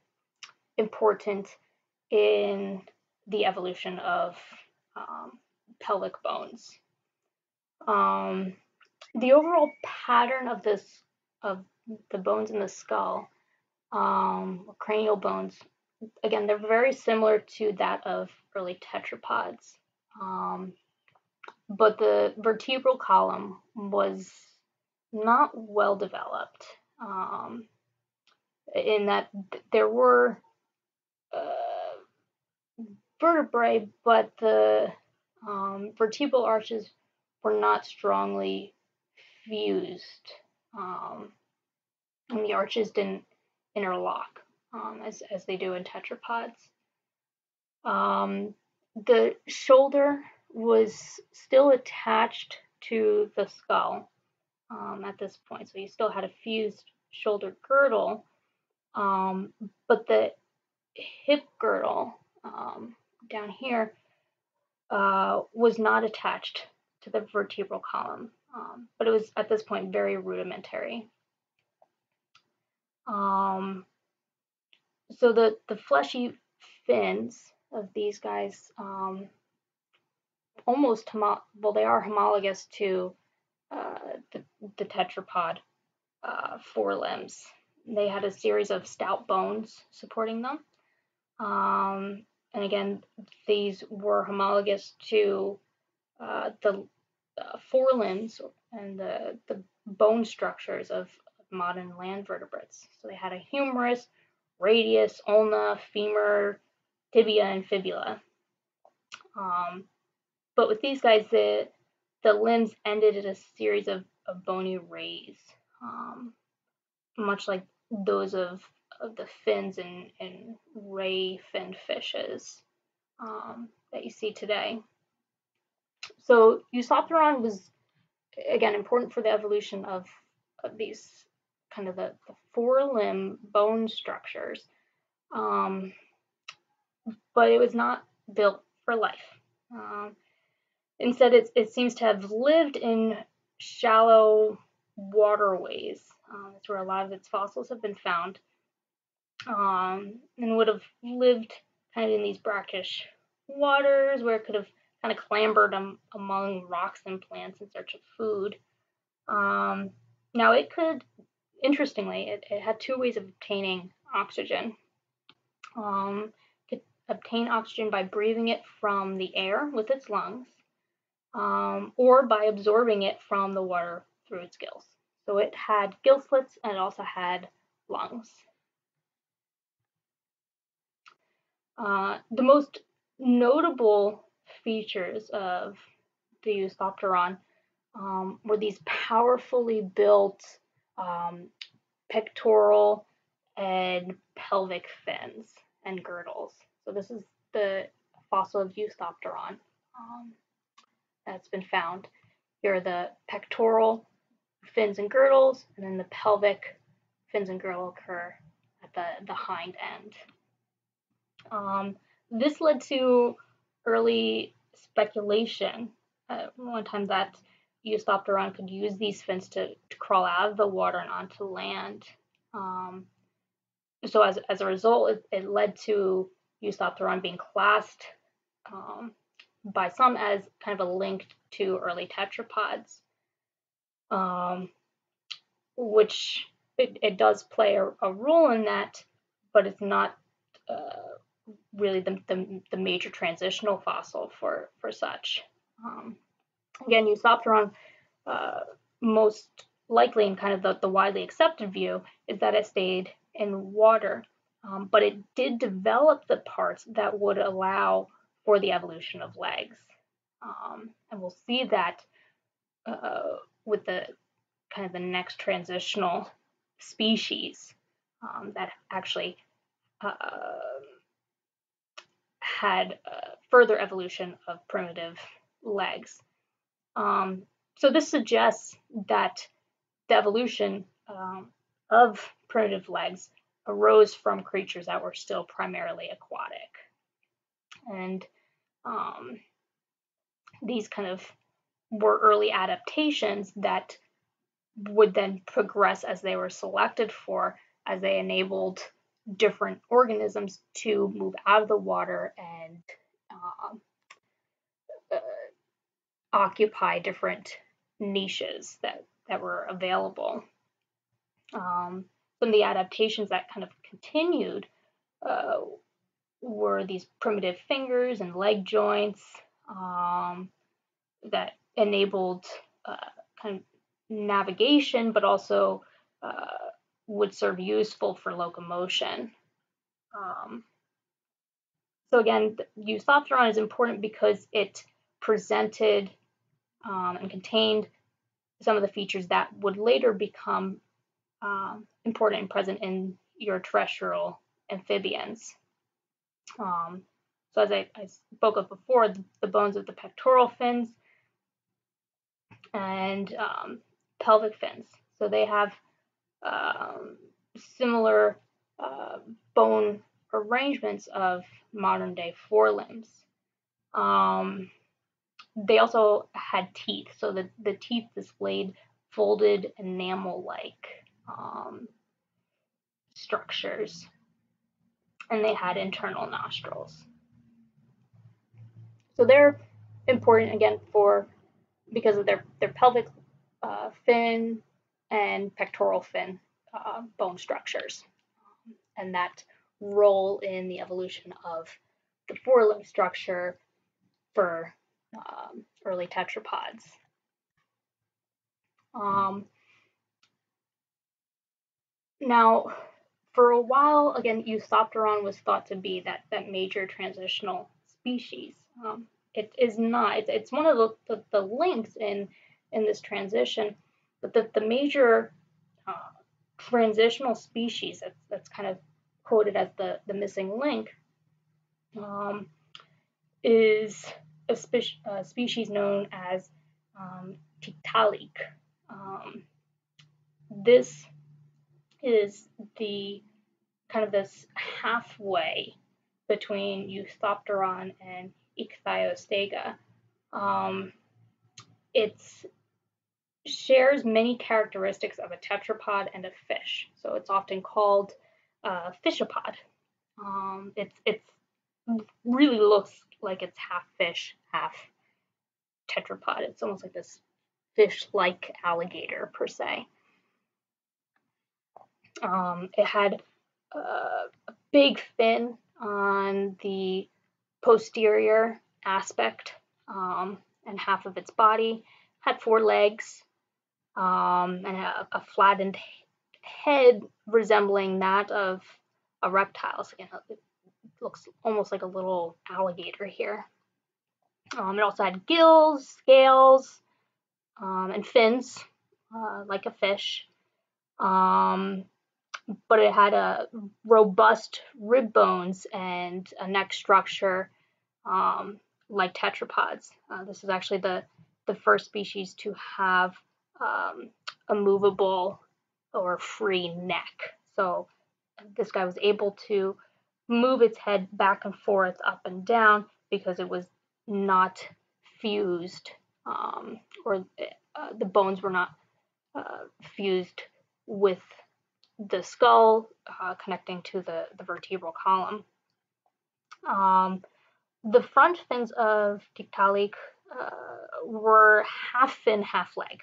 important in the evolution of um, pelvic bones. Um, the overall pattern of this of the bones in the skull, um, cranial bones, again, they're very similar to that of early tetrapods. Um, but the vertebral column was not well developed um, in that there were uh, vertebrae, but the um, vertebral arches were not strongly fused. Um, and the arches didn't interlock um, as, as they do in tetrapods. Um, the shoulder was still attached to the skull um, at this point, so you still had a fused shoulder girdle, um, but the hip girdle down here uh, was not attached to the vertebral column, um, but it was at this point very rudimentary. Um, so the, the fleshy fins of these guys um, almost homo- well they are homologous to uh, the, the tetrapod uh, forelimbs. They had a series of stout bones supporting them. Um, and again, these were homologous to uh, the uh, forelimbs and the, the bone structures of modern land vertebrates. So they had a humerus, radius, ulna, femur, tibia, and fibula. Um, but with these guys, the, the limbs ended in a series of, of bony rays, um, much like those of of the fins and, and ray fin fishes. um, that you see today. So Eusthenopteron was, again, important for the evolution of, of these kind of the, the four-limb bone structures, um, but it was not built for life. Um, instead, it, it seems to have lived in shallow waterways. Um, that's where a lot of its fossils have been found, um, and would have lived kind of in these brackish waters where it could have kind of clambered among rocks and plants in search of food. Um, now, it could, interestingly, it, it, had two ways of obtaining oxygen. Um, could obtain oxygen by breathing it from the air with its lungs, um, or by absorbing it from the water through its gills. So it had gill slits and it also had lungs. Uh, the most notable features of the Eusthenopteron um, were these powerfully built um, pectoral and pelvic fins and girdles. So this is the fossil of Eusthenopteron um, that's been found. Here are the pectoral fins and girdles, and then the pelvic fins and girdle occur at the, the hind end. Um, this led to early speculation uh, one time that Eusthenopteron could use these fins to, to, crawl out of the water and onto land. Um, so as, as a result, it, it led to Eusthenopteron being classed um, by some as kind of a link to early tetrapods, um, which it, it, does play a, a, role in that, but it's not uh, really the, the, the, major transitional fossil for, for such. Um, again, Eusthenopteron, uh, most likely in kind of the, the widely accepted view, is that it stayed in water, um, but it did develop the parts that would allow for the evolution of legs. Um, and we'll see that uh, with the kind of the next transitional species um, that actually uh, had further evolution of primitive legs. Um, so this suggests that the evolution um, of primitive legs arose from creatures that were still primarily aquatic. And um, these kind of were early adaptations that would then progress as they were selected for, as they enabled different organisms to move out of the water and uh, uh, occupy different niches that, that were available. Um, some of the adaptations that kind of continued uh, were these primitive fingers and leg joints um, that enabled uh, kind of navigation, but also uh, would serve useful for locomotion. Um, so again, Eusthenopteron is important because it presented um, and contained some of the features that would later become um, important and present in your terrestrial amphibians. Um, so as I, I, spoke of before, the, the, bones of the pectoral fins and um, pelvic fins. So they have um, similar uh, bone arrangements of modern day forelimbs. Um, they also had teeth, so the, the teeth displayed folded enamel like um, structures, and they had internal nostrils. So they're important again for because of their, their pelvic uh, fin and pectoral fin uh, bone structures, and that role in the evolution of the forelimb structure for um, early tetrapods. Um, now, for a while, again, Eusthenopteron was thought to be that, that major transitional species. Um, it is not. It's, it's one of the, the, the links in, in this transition but the, the major uh, transitional species that's, that's kind of quoted as the, the missing link um, is a, spe- a species known as um, Tiktaalik. Um, this is the kind of this halfway between Eusthenopteron and Ichthyostega. Um, it shares many characteristics of a tetrapod and a fish, so it's often called uh, fishapod. Um, it's it's really looks like it's half fish, half tetrapod. It's almost like this fish-like alligator per se. Um, it had uh, a big fin on the posterior aspect um, and half of its body. Had four legs um, and a, a, flattened head resembling that of a reptile. So, it looks almost like a little alligator here. Um, it also had gills, scales, um, and fins, uh, like a fish. Um, but it had a robust rib bones and a neck structure um, like tetrapods. Uh, this is actually the, the first species to have um, a movable or free neck. So this guy was able to move its head back and forth, up and down, because it was not fused um, or uh, the bones were not uh, fused with the skull uh, connecting to the, the vertebral column. Um, the front fins of Tiktaalik uh, were half fin, half leg.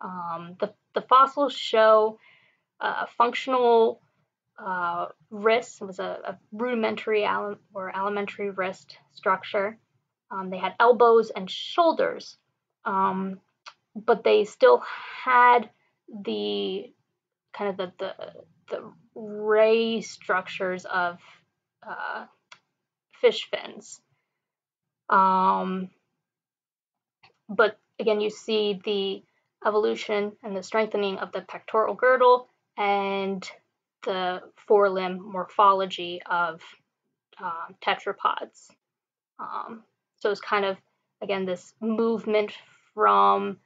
Um, the, the fossils show uh, functional uh, wrists. It was a, a rudimentary or elementary wrist structure. Um, they had elbows and shoulders, um, but they still had the kind of the the, the ray structures of uh, fish fins. Um, but again, you see the evolution and the strengthening of the pectoral girdle and the forelimb morphology of um, tetrapods. Um, so it's kind of, again, this movement from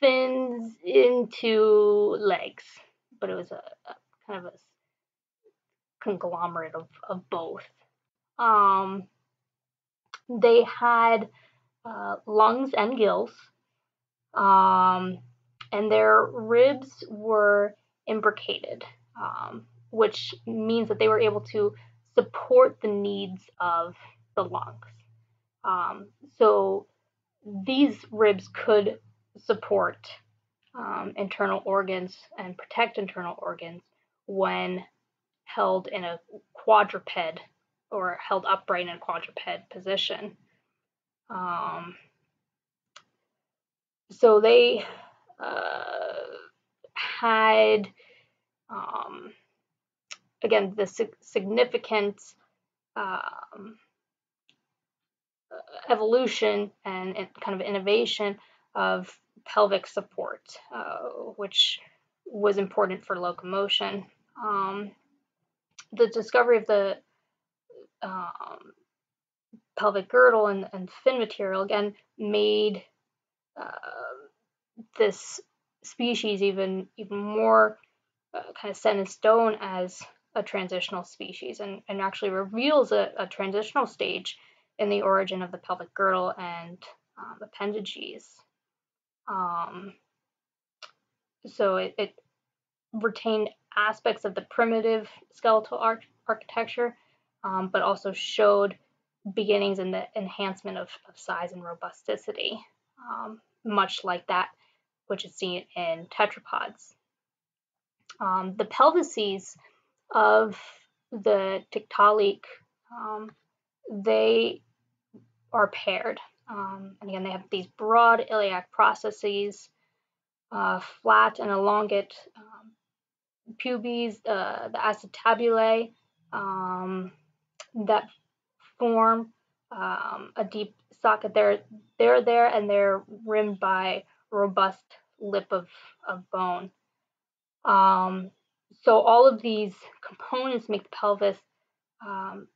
fins into legs, but it was a, a kind of a conglomerate of, of both. Um, they had uh, lungs and gills, um, and their ribs were imbricated, um, which means that they were able to support the needs of the lungs. Um, so these ribs could support um, internal organs and protect internal organs when held in a quadruped or held upright in a quadruped position. Um, so they uh, had, um, again, the significant um, evolution and, and, kind of innovation of pelvic support, uh, which was important for locomotion. Um, the discovery of the um, pelvic girdle and, and, fin material again made this species even even more uh, kind of set in stone as a transitional species and, and actually reveals a, a transitional stage in the origin of the pelvic girdle and um, appendages. Um, so it, it, retained aspects of the primitive skeletal arch- architecture, um, but also showed beginnings in the enhancement of, of size and robusticity, um, much like that which is seen in tetrapods. Um, the pelvises of the Tiktaalik, um, they are paired. Um, and again, they have these broad iliac processes, uh, flat and elongate um, pubes, uh, the acetabulae um, that form um, a deep socket. They're, they're there and they're rimmed by robust lip of, of bone. Um, so all of these components make the pelvis um,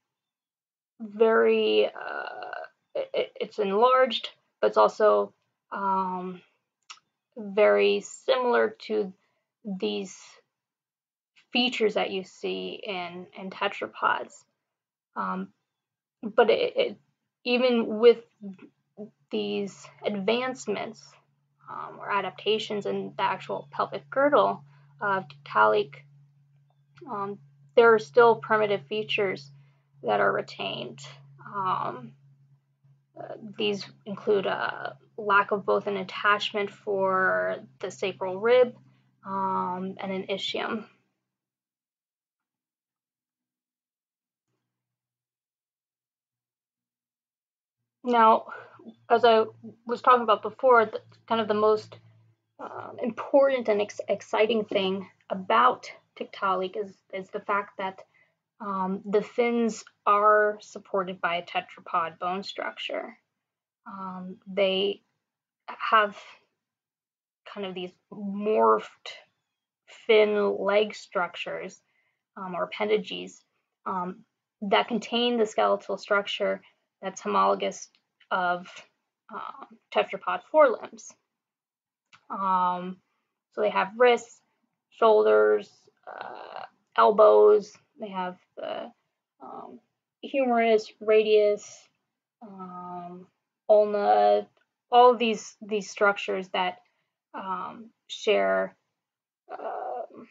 very, uh, it, it's enlarged, but it's also um, very similar to these features that you see in, in tetrapods. Um, but it, it, even with these advancements um, or adaptations in the actual pelvic girdle of Tiktaalik, um, there are still primitive features that are retained. Um, uh, these include a lack of both an attachment for the sacral rib um, and an ischium. Now, as I was talking about before, kind of the most uh, important and ex exciting thing about Tiktaalik is, is the fact that um, the fins are supported by a tetrapod bone structure. Um, they have kind of these morphed fin leg structures um, or appendages um, that contain the skeletal structure that's homologous of uh, tetrapod forelimbs. Um, so they have wrists, shoulders, uh, elbows, they have the um, humerus, radius, um, ulna, all these these structures that um, share uh,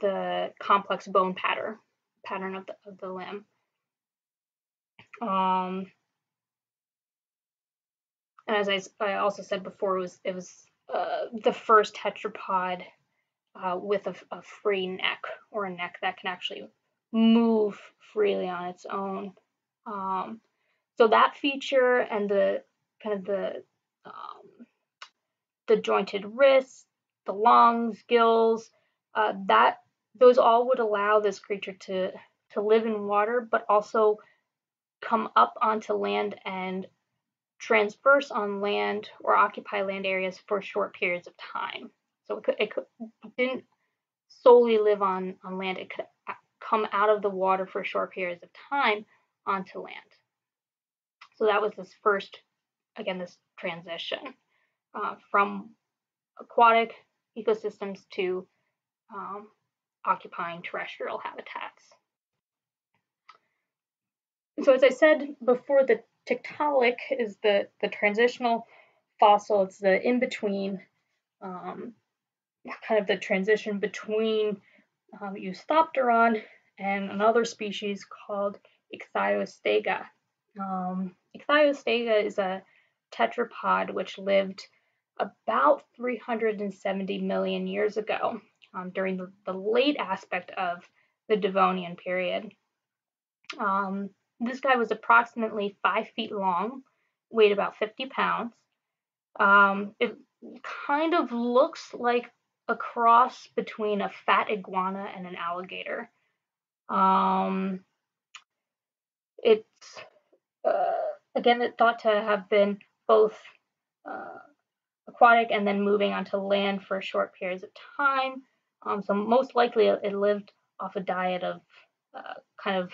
the complex bone pattern pattern of the, of the limb. Um, and as I, I also said before, it was it was uh, the first tetrapod uh, with a, a, free neck or a neck that can actually move freely on its own. Um, so that feature and the kind of the um, the jointed wrists, the lungs, gills, uh, that those all would allow this creature to to live in water, but also come up onto land and transverse on land or occupy land areas for short periods of time. So it, could, it, could, didn't solely live on, on land, it could come out of the water for short periods of time onto land. So that was this first, again, this transition uh, from aquatic ecosystems to um, occupying terrestrial habitats. So as I said before, the Tiktaalik is the, the transitional fossil. It's the in-between, um, kind of the transition between um, Eusthenopteron and another species called Ichthyostega. Um, Ichthyostega is a tetrapod which lived about 370 million years ago um, during the, the, late aspect of the Devonian period. Um, this guy was approximately five feet long, weighed about 50 pounds. Um, it kind of looks like a cross between a fat iguana and an alligator. Um, it's uh, again it thought to have been both uh, aquatic and then moving onto land for short periods of time. Um, so most likely it lived off a diet of uh, kind of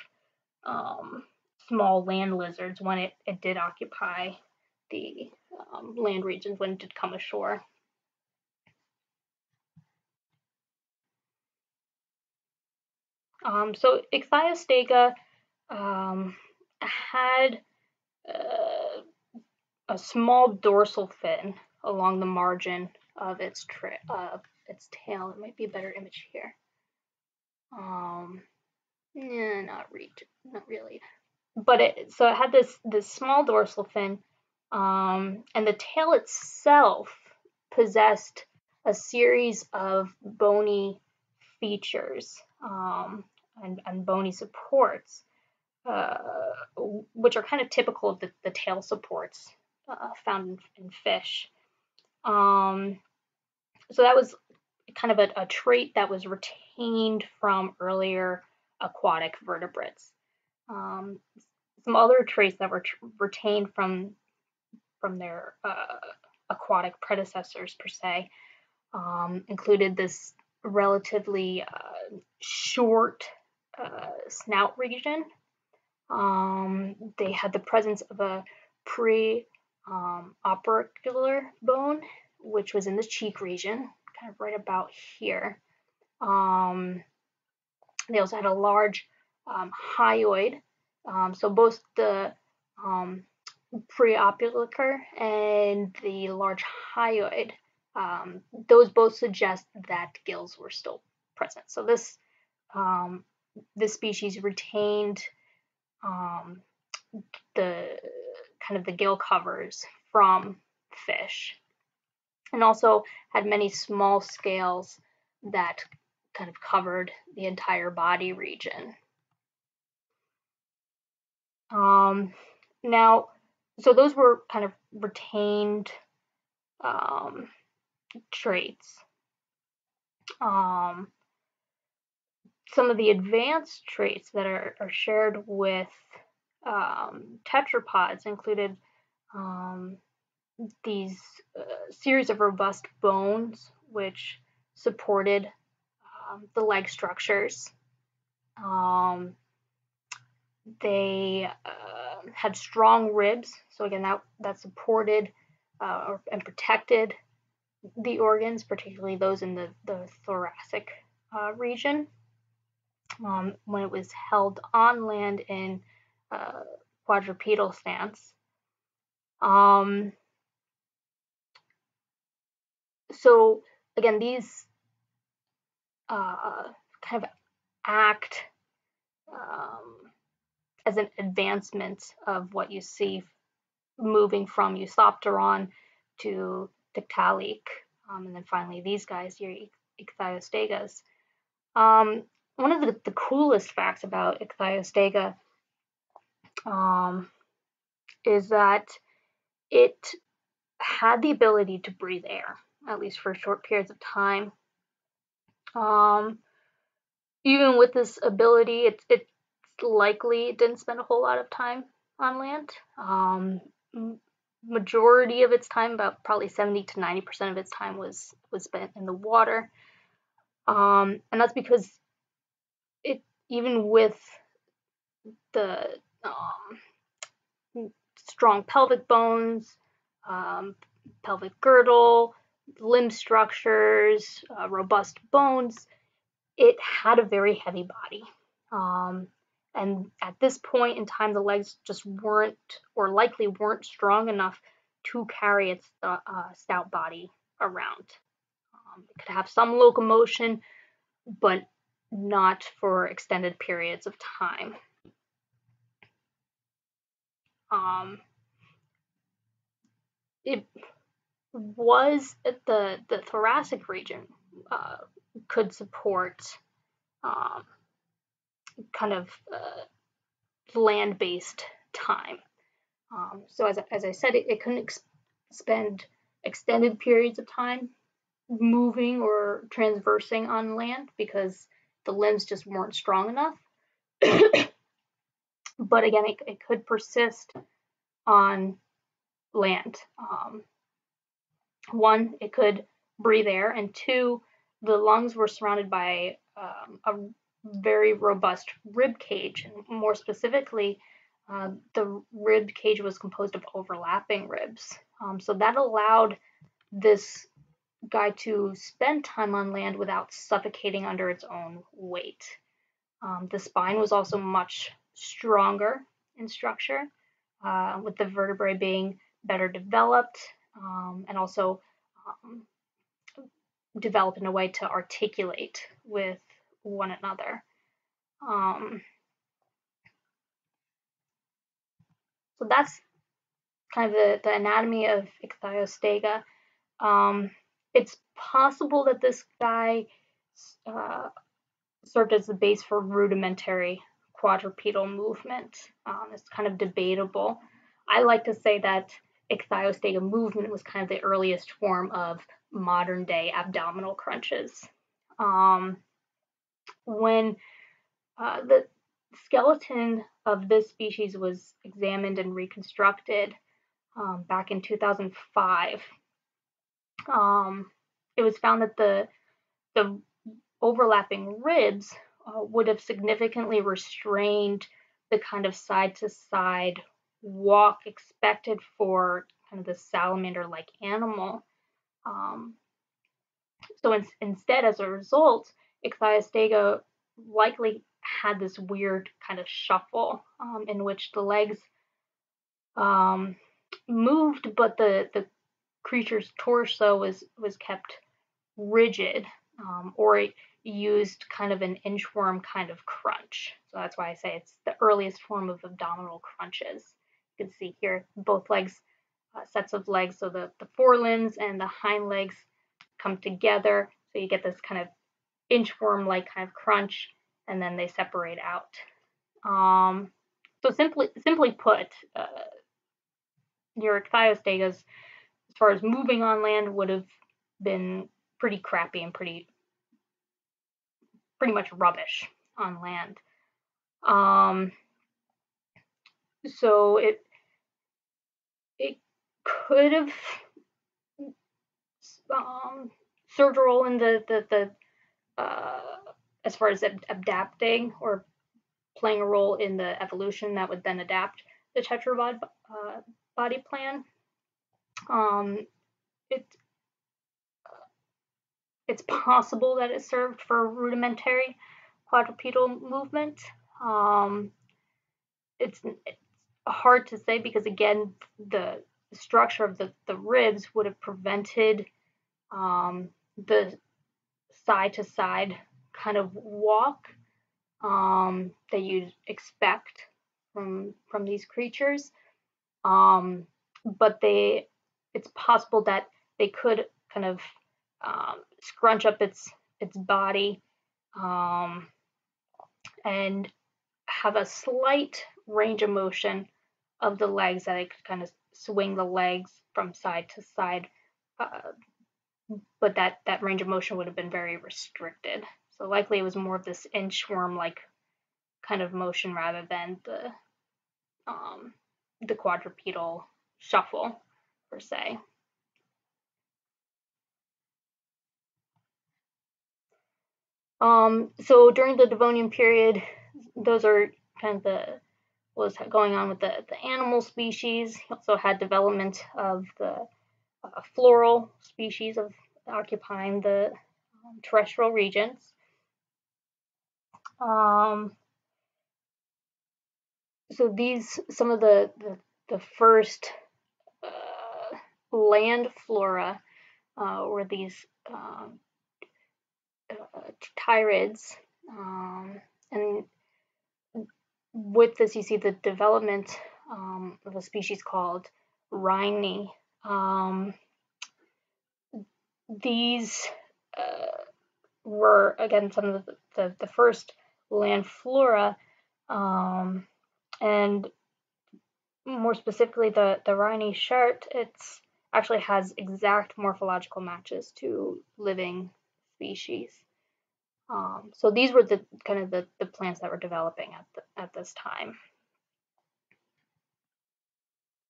um, small land lizards when it, it did occupy the um, land regions when it did come ashore. Um, so Ichthyostega um, had uh, a small dorsal fin along the margin of its uh, its tail. It might be a better image here. Um, yeah, not re- not really but it so it had this this small dorsal fin, um, and the tail itself possessed a series of bony features um, and, and bony supports, uh, which are kind of typical of the, the tail supports uh, found in, in fish. Um, so that was kind of a, a, trait that was retained from earlier aquatic vertebrates. Um, some other traits that were retained from from their uh, aquatic predecessors per se um, included this relatively uh, short uh, snout region Um, they had the presence of a pre um, opercular bone, which was in the cheek region, kind of right about here. Um, they also had a large um, hyoid. Um, so both the um, and the large hyoid, um, those both suggest that gills were still present. So this um, this species retained um, the kind of the gill covers from fish and also had many small scales that kind of covered the entire body region. Um, now, so those were kind of retained um, traits. Um, some of the advanced traits that are, are shared with um, tetrapods included um, these uh, series of robust bones which supported um, the leg structures. Um, they uh, had strong ribs, so again that that supported uh, and protected the organs, particularly those in the the thoracic uh, region. Um, when it was held on land in uh, quadrupedal stance. Um, so again, these uh, kind of act um, as an advancement of what you see moving from Eusthenopteron to Tiktaalik, um, and then finally these guys, your Ichthyostega. Um, one of the, the, coolest facts about Ichthyostega um, is that it had the ability to breathe air, at least for short periods of time. Um, even with this ability, it, it likely didn't spend a whole lot of time on land. Um, majority of its time, about probably 70 to 90 percent of its time, was was spent in the water. Um, and that's because it even with the um, strong pelvic bones, um, pelvic girdle, limb structures, uh, robust bones, it had a very heavy body. Um, and at this point in time, the legs just weren't, or likely weren't strong enough to carry its uh, uh, stout body around. Um, it could have some locomotion, but not for extended periods of time. Um, it was the the thoracic region uh, could support um, kind of uh, land based time. Um, so as, as I said, it, it couldn't ex- spend extended periods of time moving or transversing on land because the limbs just weren't strong enough. but again, it, it, could persist on land. Um, one, it could breathe air, and two, the lungs were surrounded by um, a very robust rib cage. And more specifically, uh, the rib cage was composed of overlapping ribs. Um, so that allowed this guy to spend time on land without suffocating under its own weight. Um, the spine was also much stronger in structure, uh, with the vertebrae being better developed um, and also um, developed in a way to articulate with one another. Um, so that's kind of the, the anatomy of Ichthyostega. Um, it's possible that this guy uh, served as the base for rudimentary quadrupedal movement. Um, it's kind of debatable. I like to say that Ichthyostega movement was kind of the earliest form of modern day abdominal crunches. Um, when uh, the skeleton of this species was examined and reconstructed um, back in 2005, um, it was found that the the overlapping ribs uh, would have significantly restrained the kind of side to side walk expected for kind of the salamander like animal. Um, so in, instead, as a result, Ichthyostega likely had this weird kind of shuffle um, in which the legs um, moved, but the, the creature's torso was, was kept rigid um, or it used kind of an inchworm kind of crunch. So that's why I say it's the earliest form of abdominal crunches. You can see here both legs, uh, sets of legs, so the, the forelimbs and the hind legs come together. So you get this kind of inchworm-like kind of crunch, and then they separate out. Um, so simply, simply put, uh, your Ichthyostega, as far as moving on land, would have been pretty crappy and pretty pretty much rubbish on land. Um, so it it could have um, served a role in the the, the uh, as far as adapting or playing a role in the evolution that would then adapt the tetrapod uh, body plan. Um, it it's possible that it served for rudimentary quadrupedal movement. Um, it's, it's hard to say because again the structure of the, the ribs would have prevented um, the side to side kind of walk um, that you'd expect from from these creatures. Um, but they, it's possible that they could kind of um, scrunch up its its body um, and have a slight range of motion of the legs that I could kind of swing the legs from side to side. Uh, but that, that range of motion would have been very restricted. So likely it was more of this inchworm like kind of motion rather than the um, the quadrupedal shuffle per se. Um, so during the Devonian period, those are kind of the was going on with the, the animal species. He also had development of the uh, floral species of occupying the um, terrestrial regions. Um, so these some of the the, the first uh, land flora uh, were these um, uh, pterids, um, and with this you see the development um, of a species called Rhynie. Um, these uh, were again some of the, the, the first land flora, um, and more specifically the the Rhynie chert. It's actually has exact morphological matches to living species. Um, so these were the kind of the, the plants that were developing at the, at this time.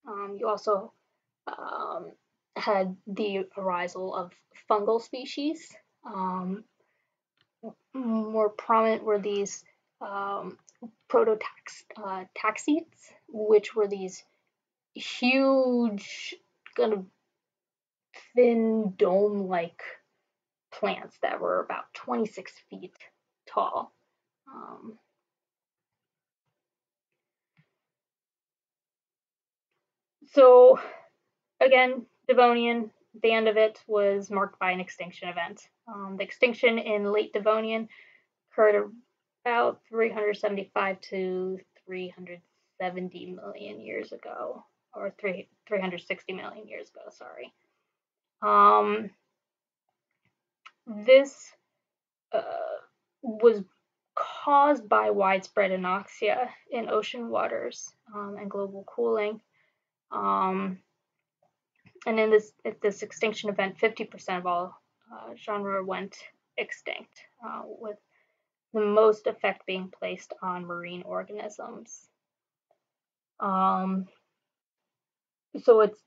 Um, you also um, had the arisal of fungal species. Um, more prominent were these um, prototaxites, uh, which were these huge, kind of thin dome-like plants that were about 26 feet tall. Um, so again, Devonian, the end of it was marked by an extinction event. Um, the extinction in late Devonian occurred about 375 to 370 million years ago, or three, 360 million years ago, sorry. Um, this uh, was caused by widespread anoxia in ocean waters um, and global cooling. Um, and in this this extinction event, 50% of all uh, genre went extinct, uh, with the most effect being placed on marine organisms. Um, so it's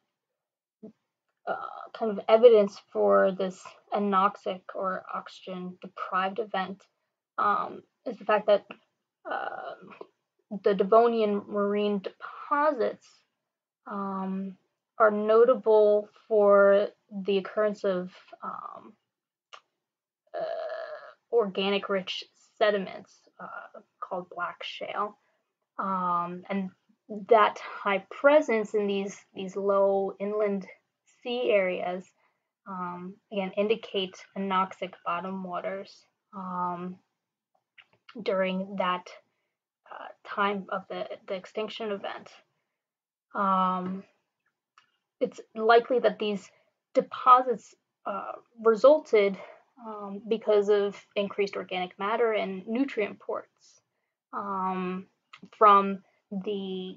uh, kind of evidence for this anoxic or oxygen deprived event um, is the fact that uh, the Devonian marine deposits um, are notable for the occurrence of um, uh, organic rich sediments uh, called black shale. Um, and that high presence in these, these low inland sea areas um, again indicate anoxic bottom waters um, during that uh, time of the, the extinction event. It's likely that these deposits uh, resulted um, because of increased organic matter and nutrient ports um, from the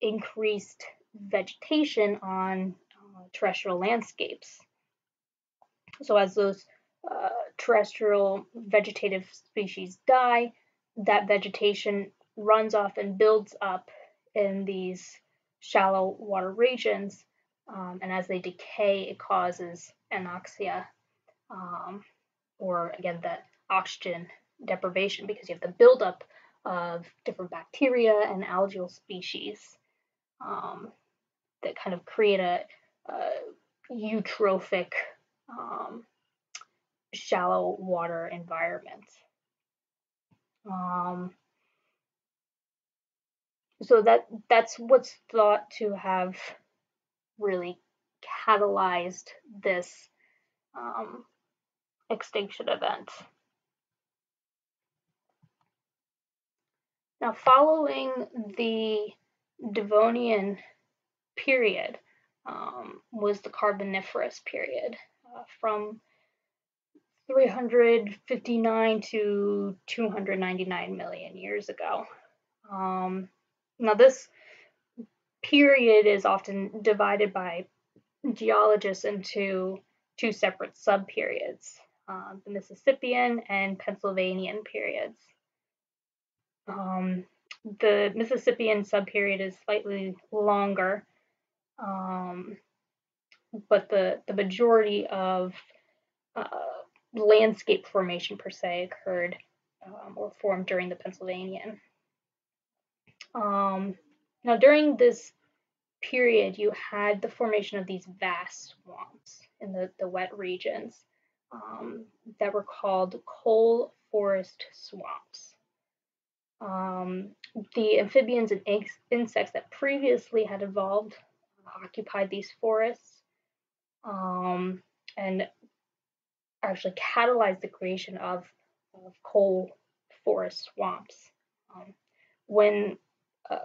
increased vegetation on uh, terrestrial landscapes. So as those uh, terrestrial vegetative species die, that vegetation runs off and builds up in these shallow water regions. Um, and as they decay, it causes anoxia, um, or again, that oxygen deprivation because you have the buildup of different bacteria and algal species um, that kind of create a, a eutrophic um, shallow water environment. Um, so that that's what's thought to have really catalyzed this um, extinction event. Now, following the Devonian period um, was the Carboniferous period uh, from 359 to 299 million years ago. Um, now, this period is often divided by geologists into two separate subperiods uh, the Mississippian and Pennsylvanian periods. Um, the Mississippian subperiod is slightly longer, um, but the, the majority of uh, landscape formation per se occurred um, or formed during the Pennsylvanian. Now, during this period, you had the formation of these vast swamps in the, the wet regions um, that were called coal forest swamps. Um, the amphibians and insects that previously had evolved occupied these forests um, and actually catalyzed the creation of, of coal forest swamps. Um, when uh,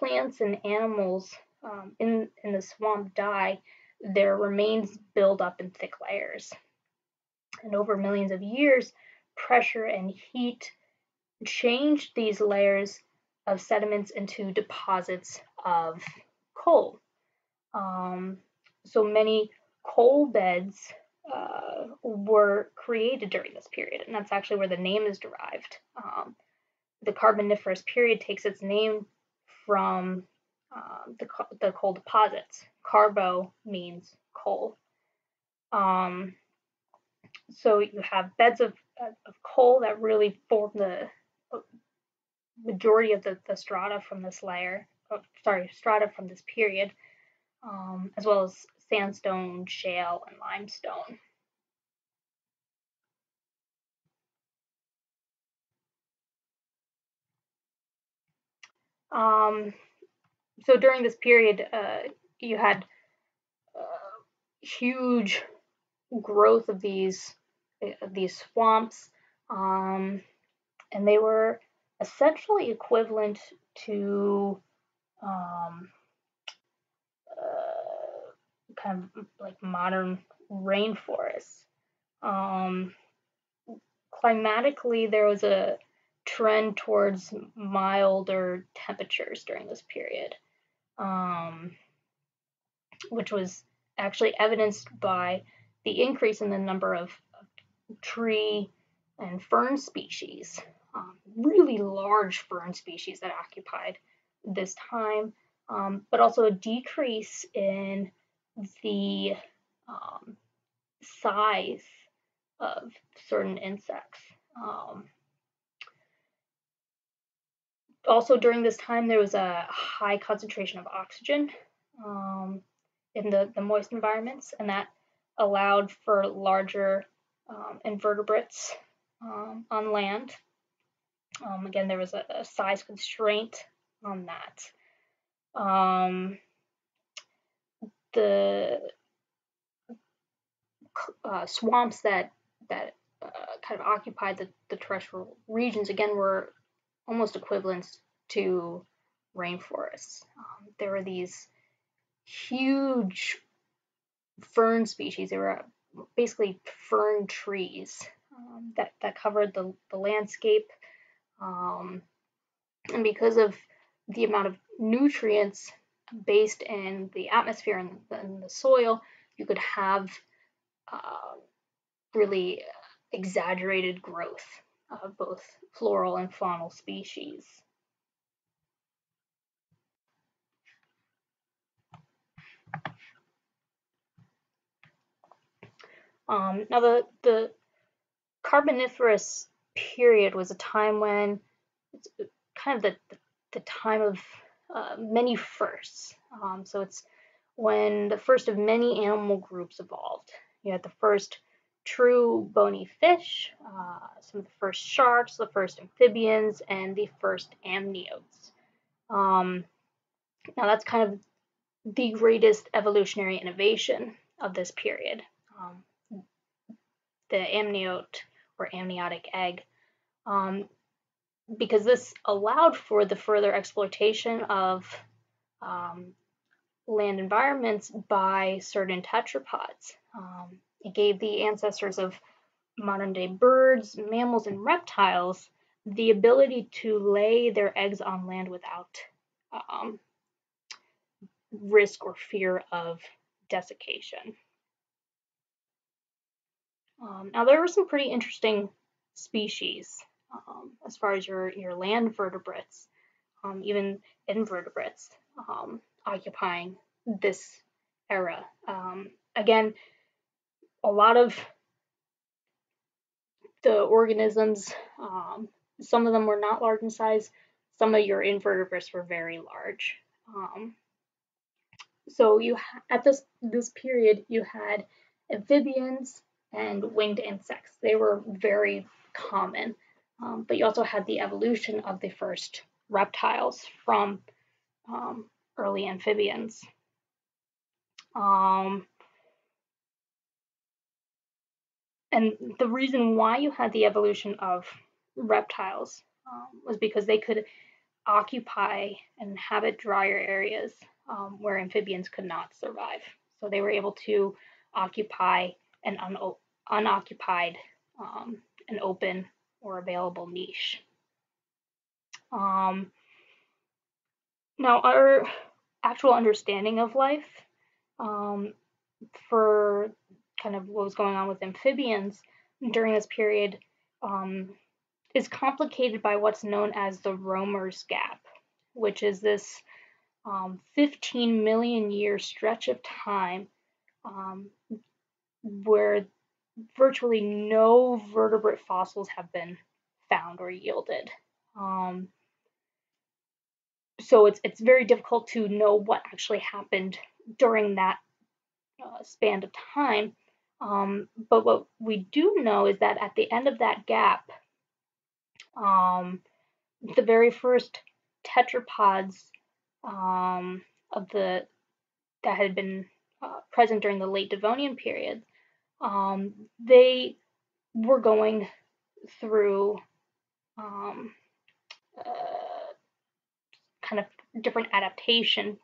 plants and animals um, in, in the swamp die, their remains build up in thick layers. And over millions of years, pressure and heat changed these layers of sediments into deposits of coal. Um, so many coal beds uh, were created during this period, and that's actually where the name is derived. Um, the Carboniferous period takes its name from uh, the, the coal deposits. Carbo means coal. Um, so you have beds of, of coal that really form the majority of the, the strata from this layer, oh, sorry, strata from this period, um, as well as sandstone, shale, and limestone. Um, so during this period, uh, you had uh, huge growth of these uh, these swamps, um, and they were essentially equivalent to um, uh, kind of like modern rainforests. Um, climatically, there was a trend towards milder temperatures during this period, um, which was actually evidenced by the increase in the number of, tree and fern species, um, really large fern species that occupied this time, um, but also a decrease in the um, size of certain insects. Also during this time there was a high concentration of oxygen um, in the, the moist environments, and that allowed for larger um, invertebrates um, on land. Um, again, there was a, a, size constraint on that. Um, the uh, swamps that that uh, kind of occupied the, the terrestrial regions again were almost equivalent to rainforests. Um, there were these huge fern species. They were basically fern trees um, that, that covered the, the landscape. Um, and because of the amount of nutrients based in the atmosphere and the, in the soil, you could have uh, really exaggerated growth of both floral and faunal species. Um, now, the, the Carboniferous period was a time when it's kind of the, the time of uh, many firsts. Um, so it's when the first of many animal groups evolved. You had the first true bony fish, uh, some of the first sharks, the first amphibians, and the first amniotes. Um, now that's kind of the greatest evolutionary innovation of this period. Um, the amniote or amniotic egg, um, because this allowed for the further exploitation of um, land environments by certain tetrapods. Um, it gave the ancestors of modern day birds, mammals, and reptiles the ability to lay their eggs on land without um, risk or fear of desiccation. Um, now there were some pretty interesting species um, as far as your, your land vertebrates, um, even invertebrates um, occupying this era. Um, again, a lot of the organisms, um, some of them were not large in size, some of your invertebrates were very large. so you at this this period you had amphibians, and winged insects. They were very common. Um, but you also had the evolution of the first reptiles from um, early amphibians. Um, and the reason why you had the evolution of reptiles um, was because they could occupy and inhabit drier areas um, where amphibians could not survive. So they were able to occupy an un- unoccupied, um, an open or available niche. Um, now, our actual understanding of life um, for kind of what was going on with amphibians during this period um, is complicated by what's known as the Romer's Gap, which is this um, 15 million year stretch of time um, where virtually no vertebrate fossils have been found or yielded. Um, so it's it's very difficult to know what actually happened during that uh, span of time. Um, but what we do know is that at the end of that gap, um, the very first tetrapods um, of the that had been uh, present during the late Devonian period um, they were going through um, uh, kind of different adaptation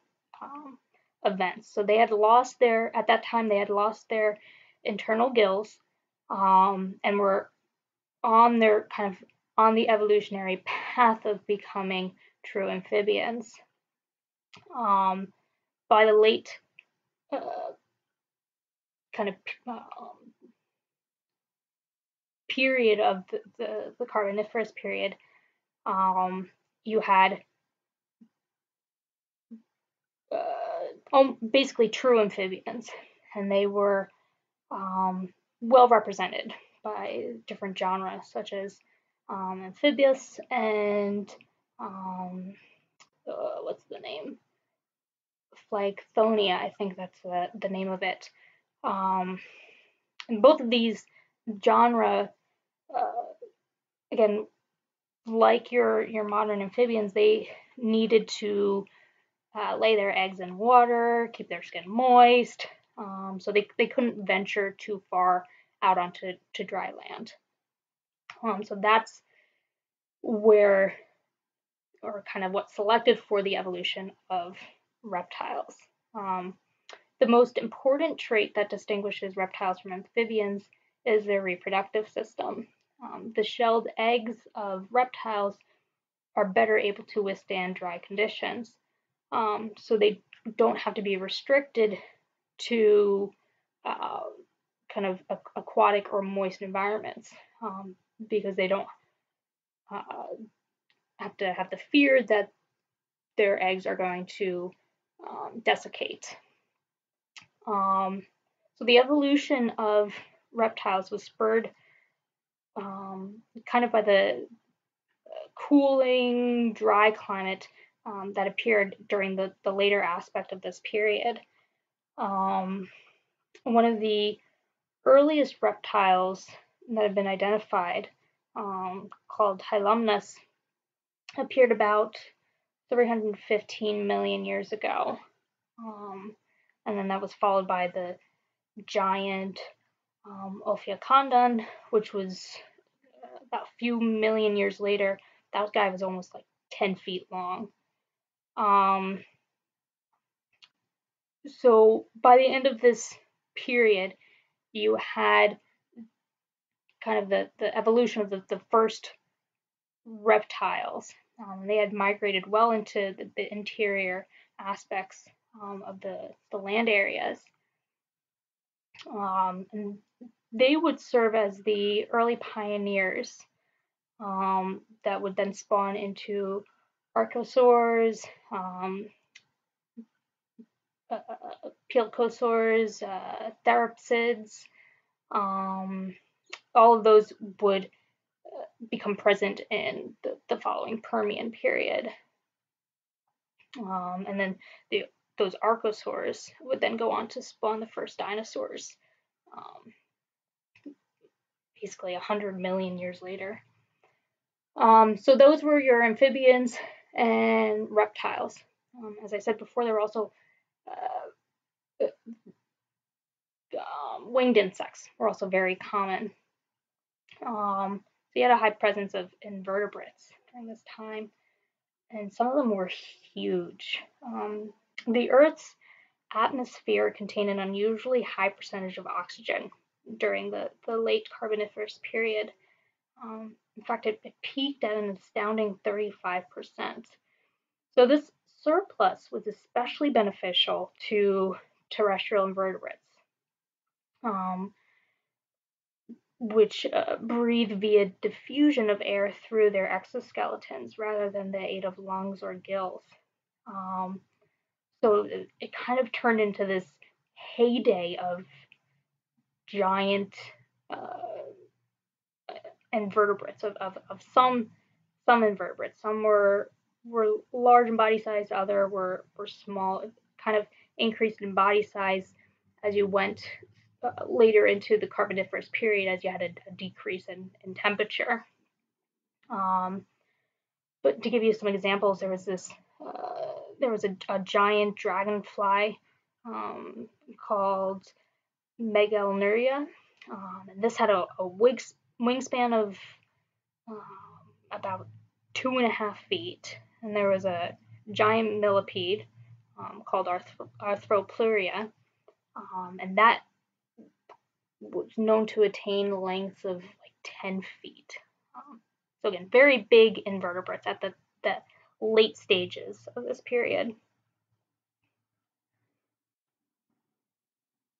um, events. So they had lost their, at that time, they had lost their internal gills um, and were on their kind of on the evolutionary path of becoming true amphibians. Um, by the late uh, kind of um, period of the, the, the Carboniferous period, um, you had uh, basically true amphibians, and they were um, well represented by different genres such as um, Amphibamus and Um, uh, what's the name? Phlegethontia, I think that's the, the name of it. Um, and both of these genre, uh, again, like your your modern amphibians, they needed to uh, lay their eggs in water, keep their skin moist, um, so they, they couldn't venture too far out onto to dry land. Um, so that's where, or kind of what selected for the evolution of reptiles. Um, the most important trait that distinguishes reptiles from amphibians is their reproductive system. Um, the shelled eggs of reptiles are better able to withstand dry conditions. Um, so they don't have to be restricted to uh, kind of aquatic or moist environments um, because they don't uh, have to have the fear that their eggs are going to um, desiccate. Um, so the evolution of reptiles was spurred um, kind of by the uh, cooling, dry climate um, that appeared during the, the later aspect of this period. Um, one of the earliest reptiles that have been identified, um, called Hylonomus, appeared about 315 million years ago. Um, and then that was followed by the giant um, which was uh, about a few million years later. That guy was almost like 10 feet long. Um, so by the end of this period, you had kind of the, the evolution of the, the first reptiles. Um, they had migrated well into the, the interior aspects um, of the, the land areas. Um, and they would serve as the early pioneers um, that would then spawn into archosaurs, um, uh, pelycosaurs, uh, therapsids, um, all of those would uh, become present in the, the following Permian period. Um, and then the, those archosaurs would then go on to spawn the first dinosaurs, um, basically 100 million years later. Um, so those were your amphibians and reptiles. Um, as I said before, there were also uh, winged insects were also very common. Um, so you had a high presence of invertebrates during this time, and some of them were huge. Um, the Earth's atmosphere contained an unusually high percentage of oxygen during the, the late Carboniferous period. Um, in fact, it, it peaked at an astounding 35%. So this surplus was especially beneficial to terrestrial invertebrates, um, which uh, breathe via diffusion of air through their exoskeletons rather than the aid of lungs or gills. Um, so it, it, kind of turned into this heyday of giant uh, invertebrates of, of, of some some invertebrates. Some were were large in body size, the other were were small. It kind of increased in body size as you went uh, later into the Carboniferous period, as you had a, a decrease in, in temperature. Um, but to give you some examples, there was this uh, there was a, a giant dragonfly um, called Megaelnuria, um, and this had a, a wigs, wingspan of um, about two and a half feet, and there was a giant millipede um, called Arth- Arthropleura, um, and that was known to attain lengths of like 10 feet. Um, so again, very big invertebrates at the, the late stages of this period.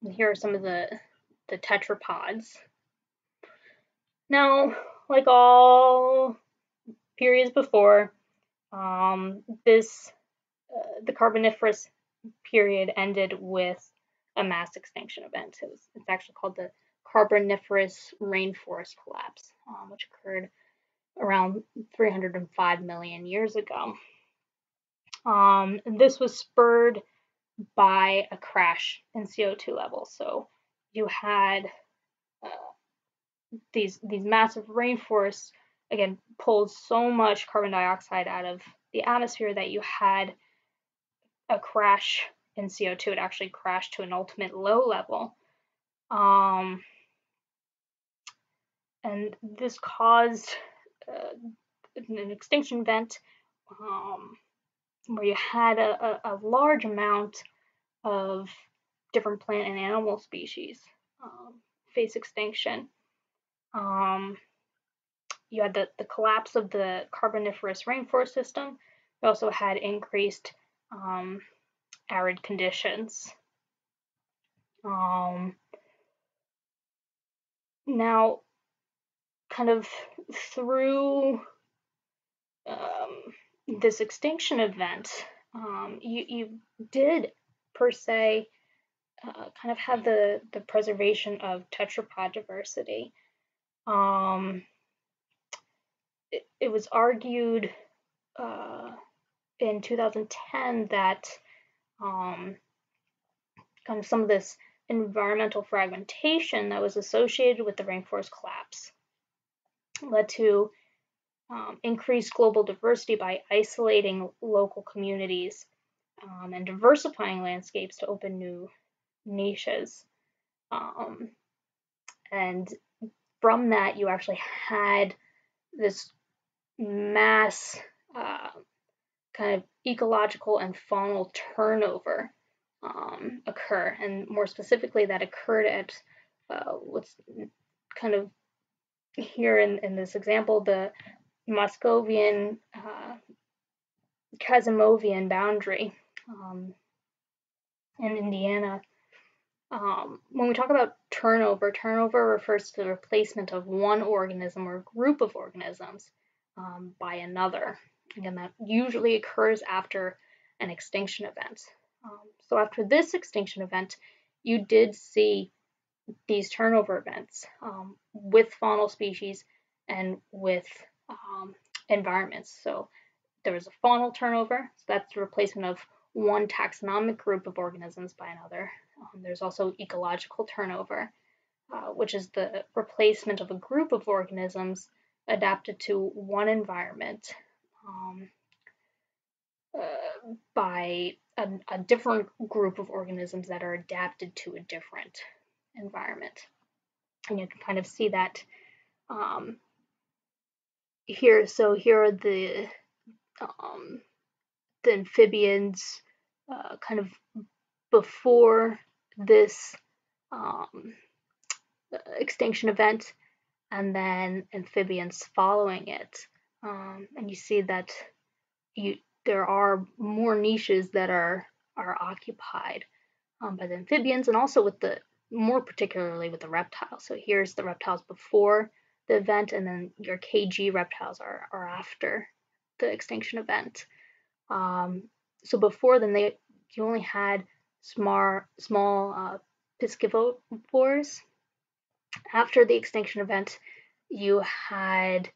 And here are some of the, the tetrapods. Now, like all periods before, um, this uh, the Carboniferous period ended with a mass extinction event. It was, it's actually called the Carboniferous rainforest collapse, um, which occurred around 305 million years ago. Um, this was spurred by a crash in CO2 levels. So you had uh, these these massive rainforests again pulled so much carbon dioxide out of the atmosphere that you had a crash in CO2. It actually crashed to an ultimate low level. Um, and this caused uh, an extinction event um, where you had a, a, a, large amount of different plant and animal species um, face extinction. Um, you had the, the collapse of the Carboniferous rainforest system. You also had increased um, arid conditions. Um, now, kind of through um, this extinction event, um, you, you did per se uh, kind of have the, the preservation of tetrapod diversity. Um, it, was argued uh, in 2010 that um, kind of some of this environmental fragmentation that was associated with the rainforest collapse led to um, increased global diversity by isolating local communities um, and diversifying landscapes to open new niches. Um, and from that, you actually had this mass uh, kind of ecological and faunal turnover um, occur. And more specifically, that occurred at uh, what's kind of here in, in this example, the Moscovian uh, Kasimovian boundary um, in Indiana. Um, when we talk about turnover, turnover refers to the replacement of one organism or group of organisms um, by another. Again, that usually occurs after an extinction event. Um, so after this extinction event, you did see these turnover events um, with faunal species and with um, environments. So there was a faunal turnover, so that's the replacement of one taxonomic group of organisms by another. Um, there's also ecological turnover, uh, which is the replacement of a group of organisms adapted to one environment um, uh, by a, a, different group of organisms that are adapted to a different environment. And you can kind of see that um, here. So here are the um, the amphibians uh, kind of before this um, extinction event and then amphibians following it. Um, and you see that you there are more niches that are are occupied um, by the amphibians and also with the more particularly with the reptiles. So here's the reptiles before the event, and then your KG reptiles are, are after the extinction event. Um, so before then, they you only had small small uh, piscivores. After the extinction event, you had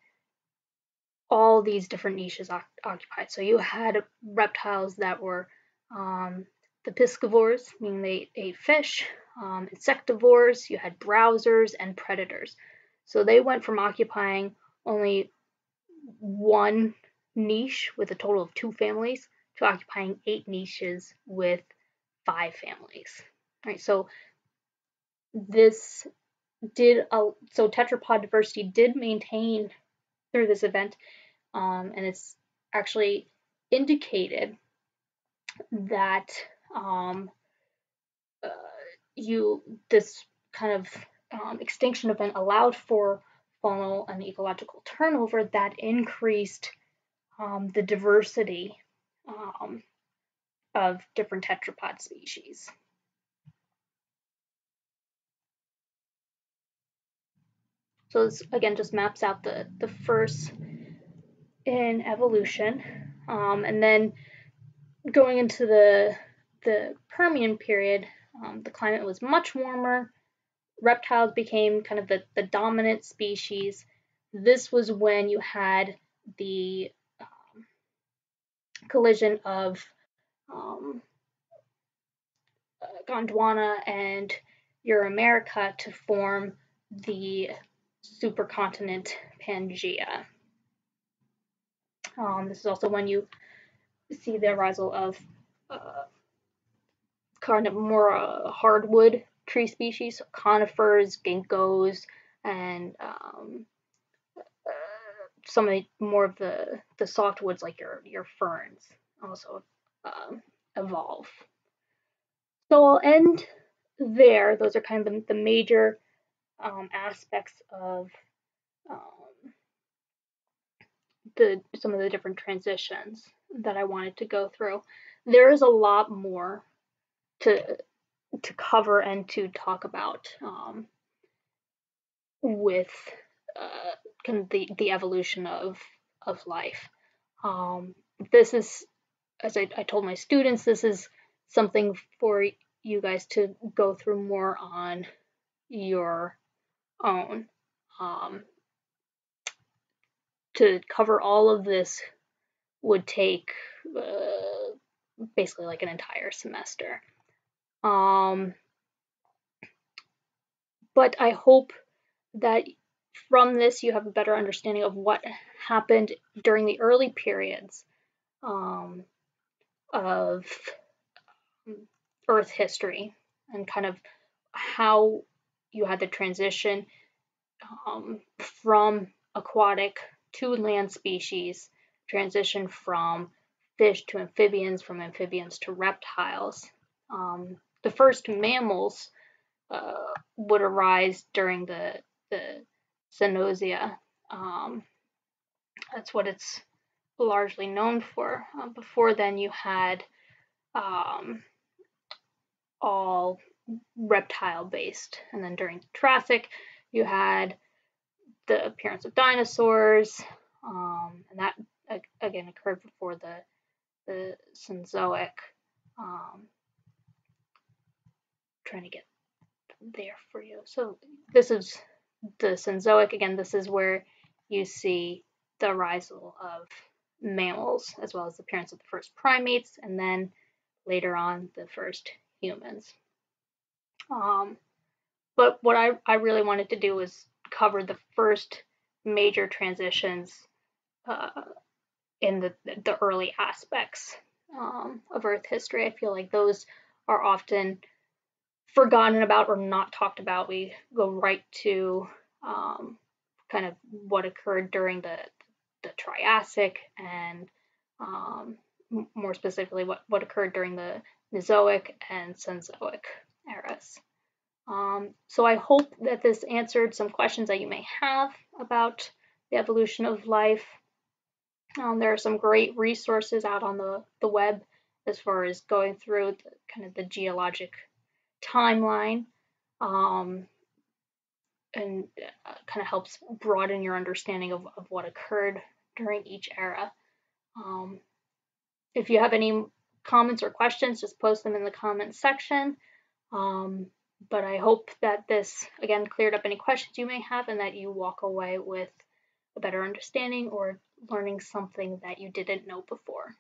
all these different niches occupied. So you had reptiles that were um, the piscivores, meaning they ate fish, um, insectivores, you had browsers, and predators. So they went from occupying only one niche with a total of two families to occupying eight niches with five families. Right, so this did a, so tetrapod diversity did maintain through this event, um, and it's actually indicated that um, uh, you this kind of um, extinction event allowed for faunal and ecological turnover that increased um, the diversity um, of different tetrapod species. So this again just maps out the, the first in evolution. Um, and then going into the, the Permian period, um, the climate was much warmer. Reptiles became kind of the, the dominant species. this was when you had the um, collision of um, Gondwana and Euramerica to form the supercontinent Pangaea. Um, this is also when you see the arrival of uh, kind of more hardwood tree species, conifers, ginkgos, and um, uh, some of the more of the the softwoods like your your ferns also um, evolve. So I'll end there. Those are kind of the major um, aspects of um, the some of the different transitions that I wanted to go through. There is a lot more to to cover and to talk about um, with uh, kind of the, the evolution of of life. Um, this is, as I, I told my students, this is something for you guys to go through more on your own. Um, to cover all of this would take uh, basically like an entire semester. Um, but I hope that from this you have a better understanding of what happened during the early periods um, of Earth history and kind of how you had the transition um, from aquatic to land species, transition from fish to amphibians, from amphibians to reptiles. Um, the first mammals uh, would arise during the the Cenozoic. Um, that's what it's largely known for. Uh, before then, you had um, all reptile based. And then during the Triassic, you had the appearance of dinosaurs, um, and that again occurred before the the Cenozoic. Um, trying to get there for you. So this is the Cenozoic. Again, this is where you see the arisal of mammals as well as the appearance of the first primates, and then later on the first humans. Um, but what I, I really wanted to do was cover the first major transitions uh, in the, the early aspects um, of Earth history. I feel like those are often forgotten about or not talked about. We go right to um, kind of what occurred during the, the Triassic and um, more specifically what, what occurred during the Mesozoic and Cenozoic eras. Um, so I hope that this answered some questions that you may have about the evolution of life. Um, there are some great resources out on the, the web as far as going through the, kind of the geologic timeline um, and uh, kind of helps broaden your understanding of, of what occurred during each era. Um, if you have any comments or questions, just post them in the comments section. Um, but I hope that this, again, cleared up any questions you may have and that you walk away with a better understanding or learning something that you didn't know before.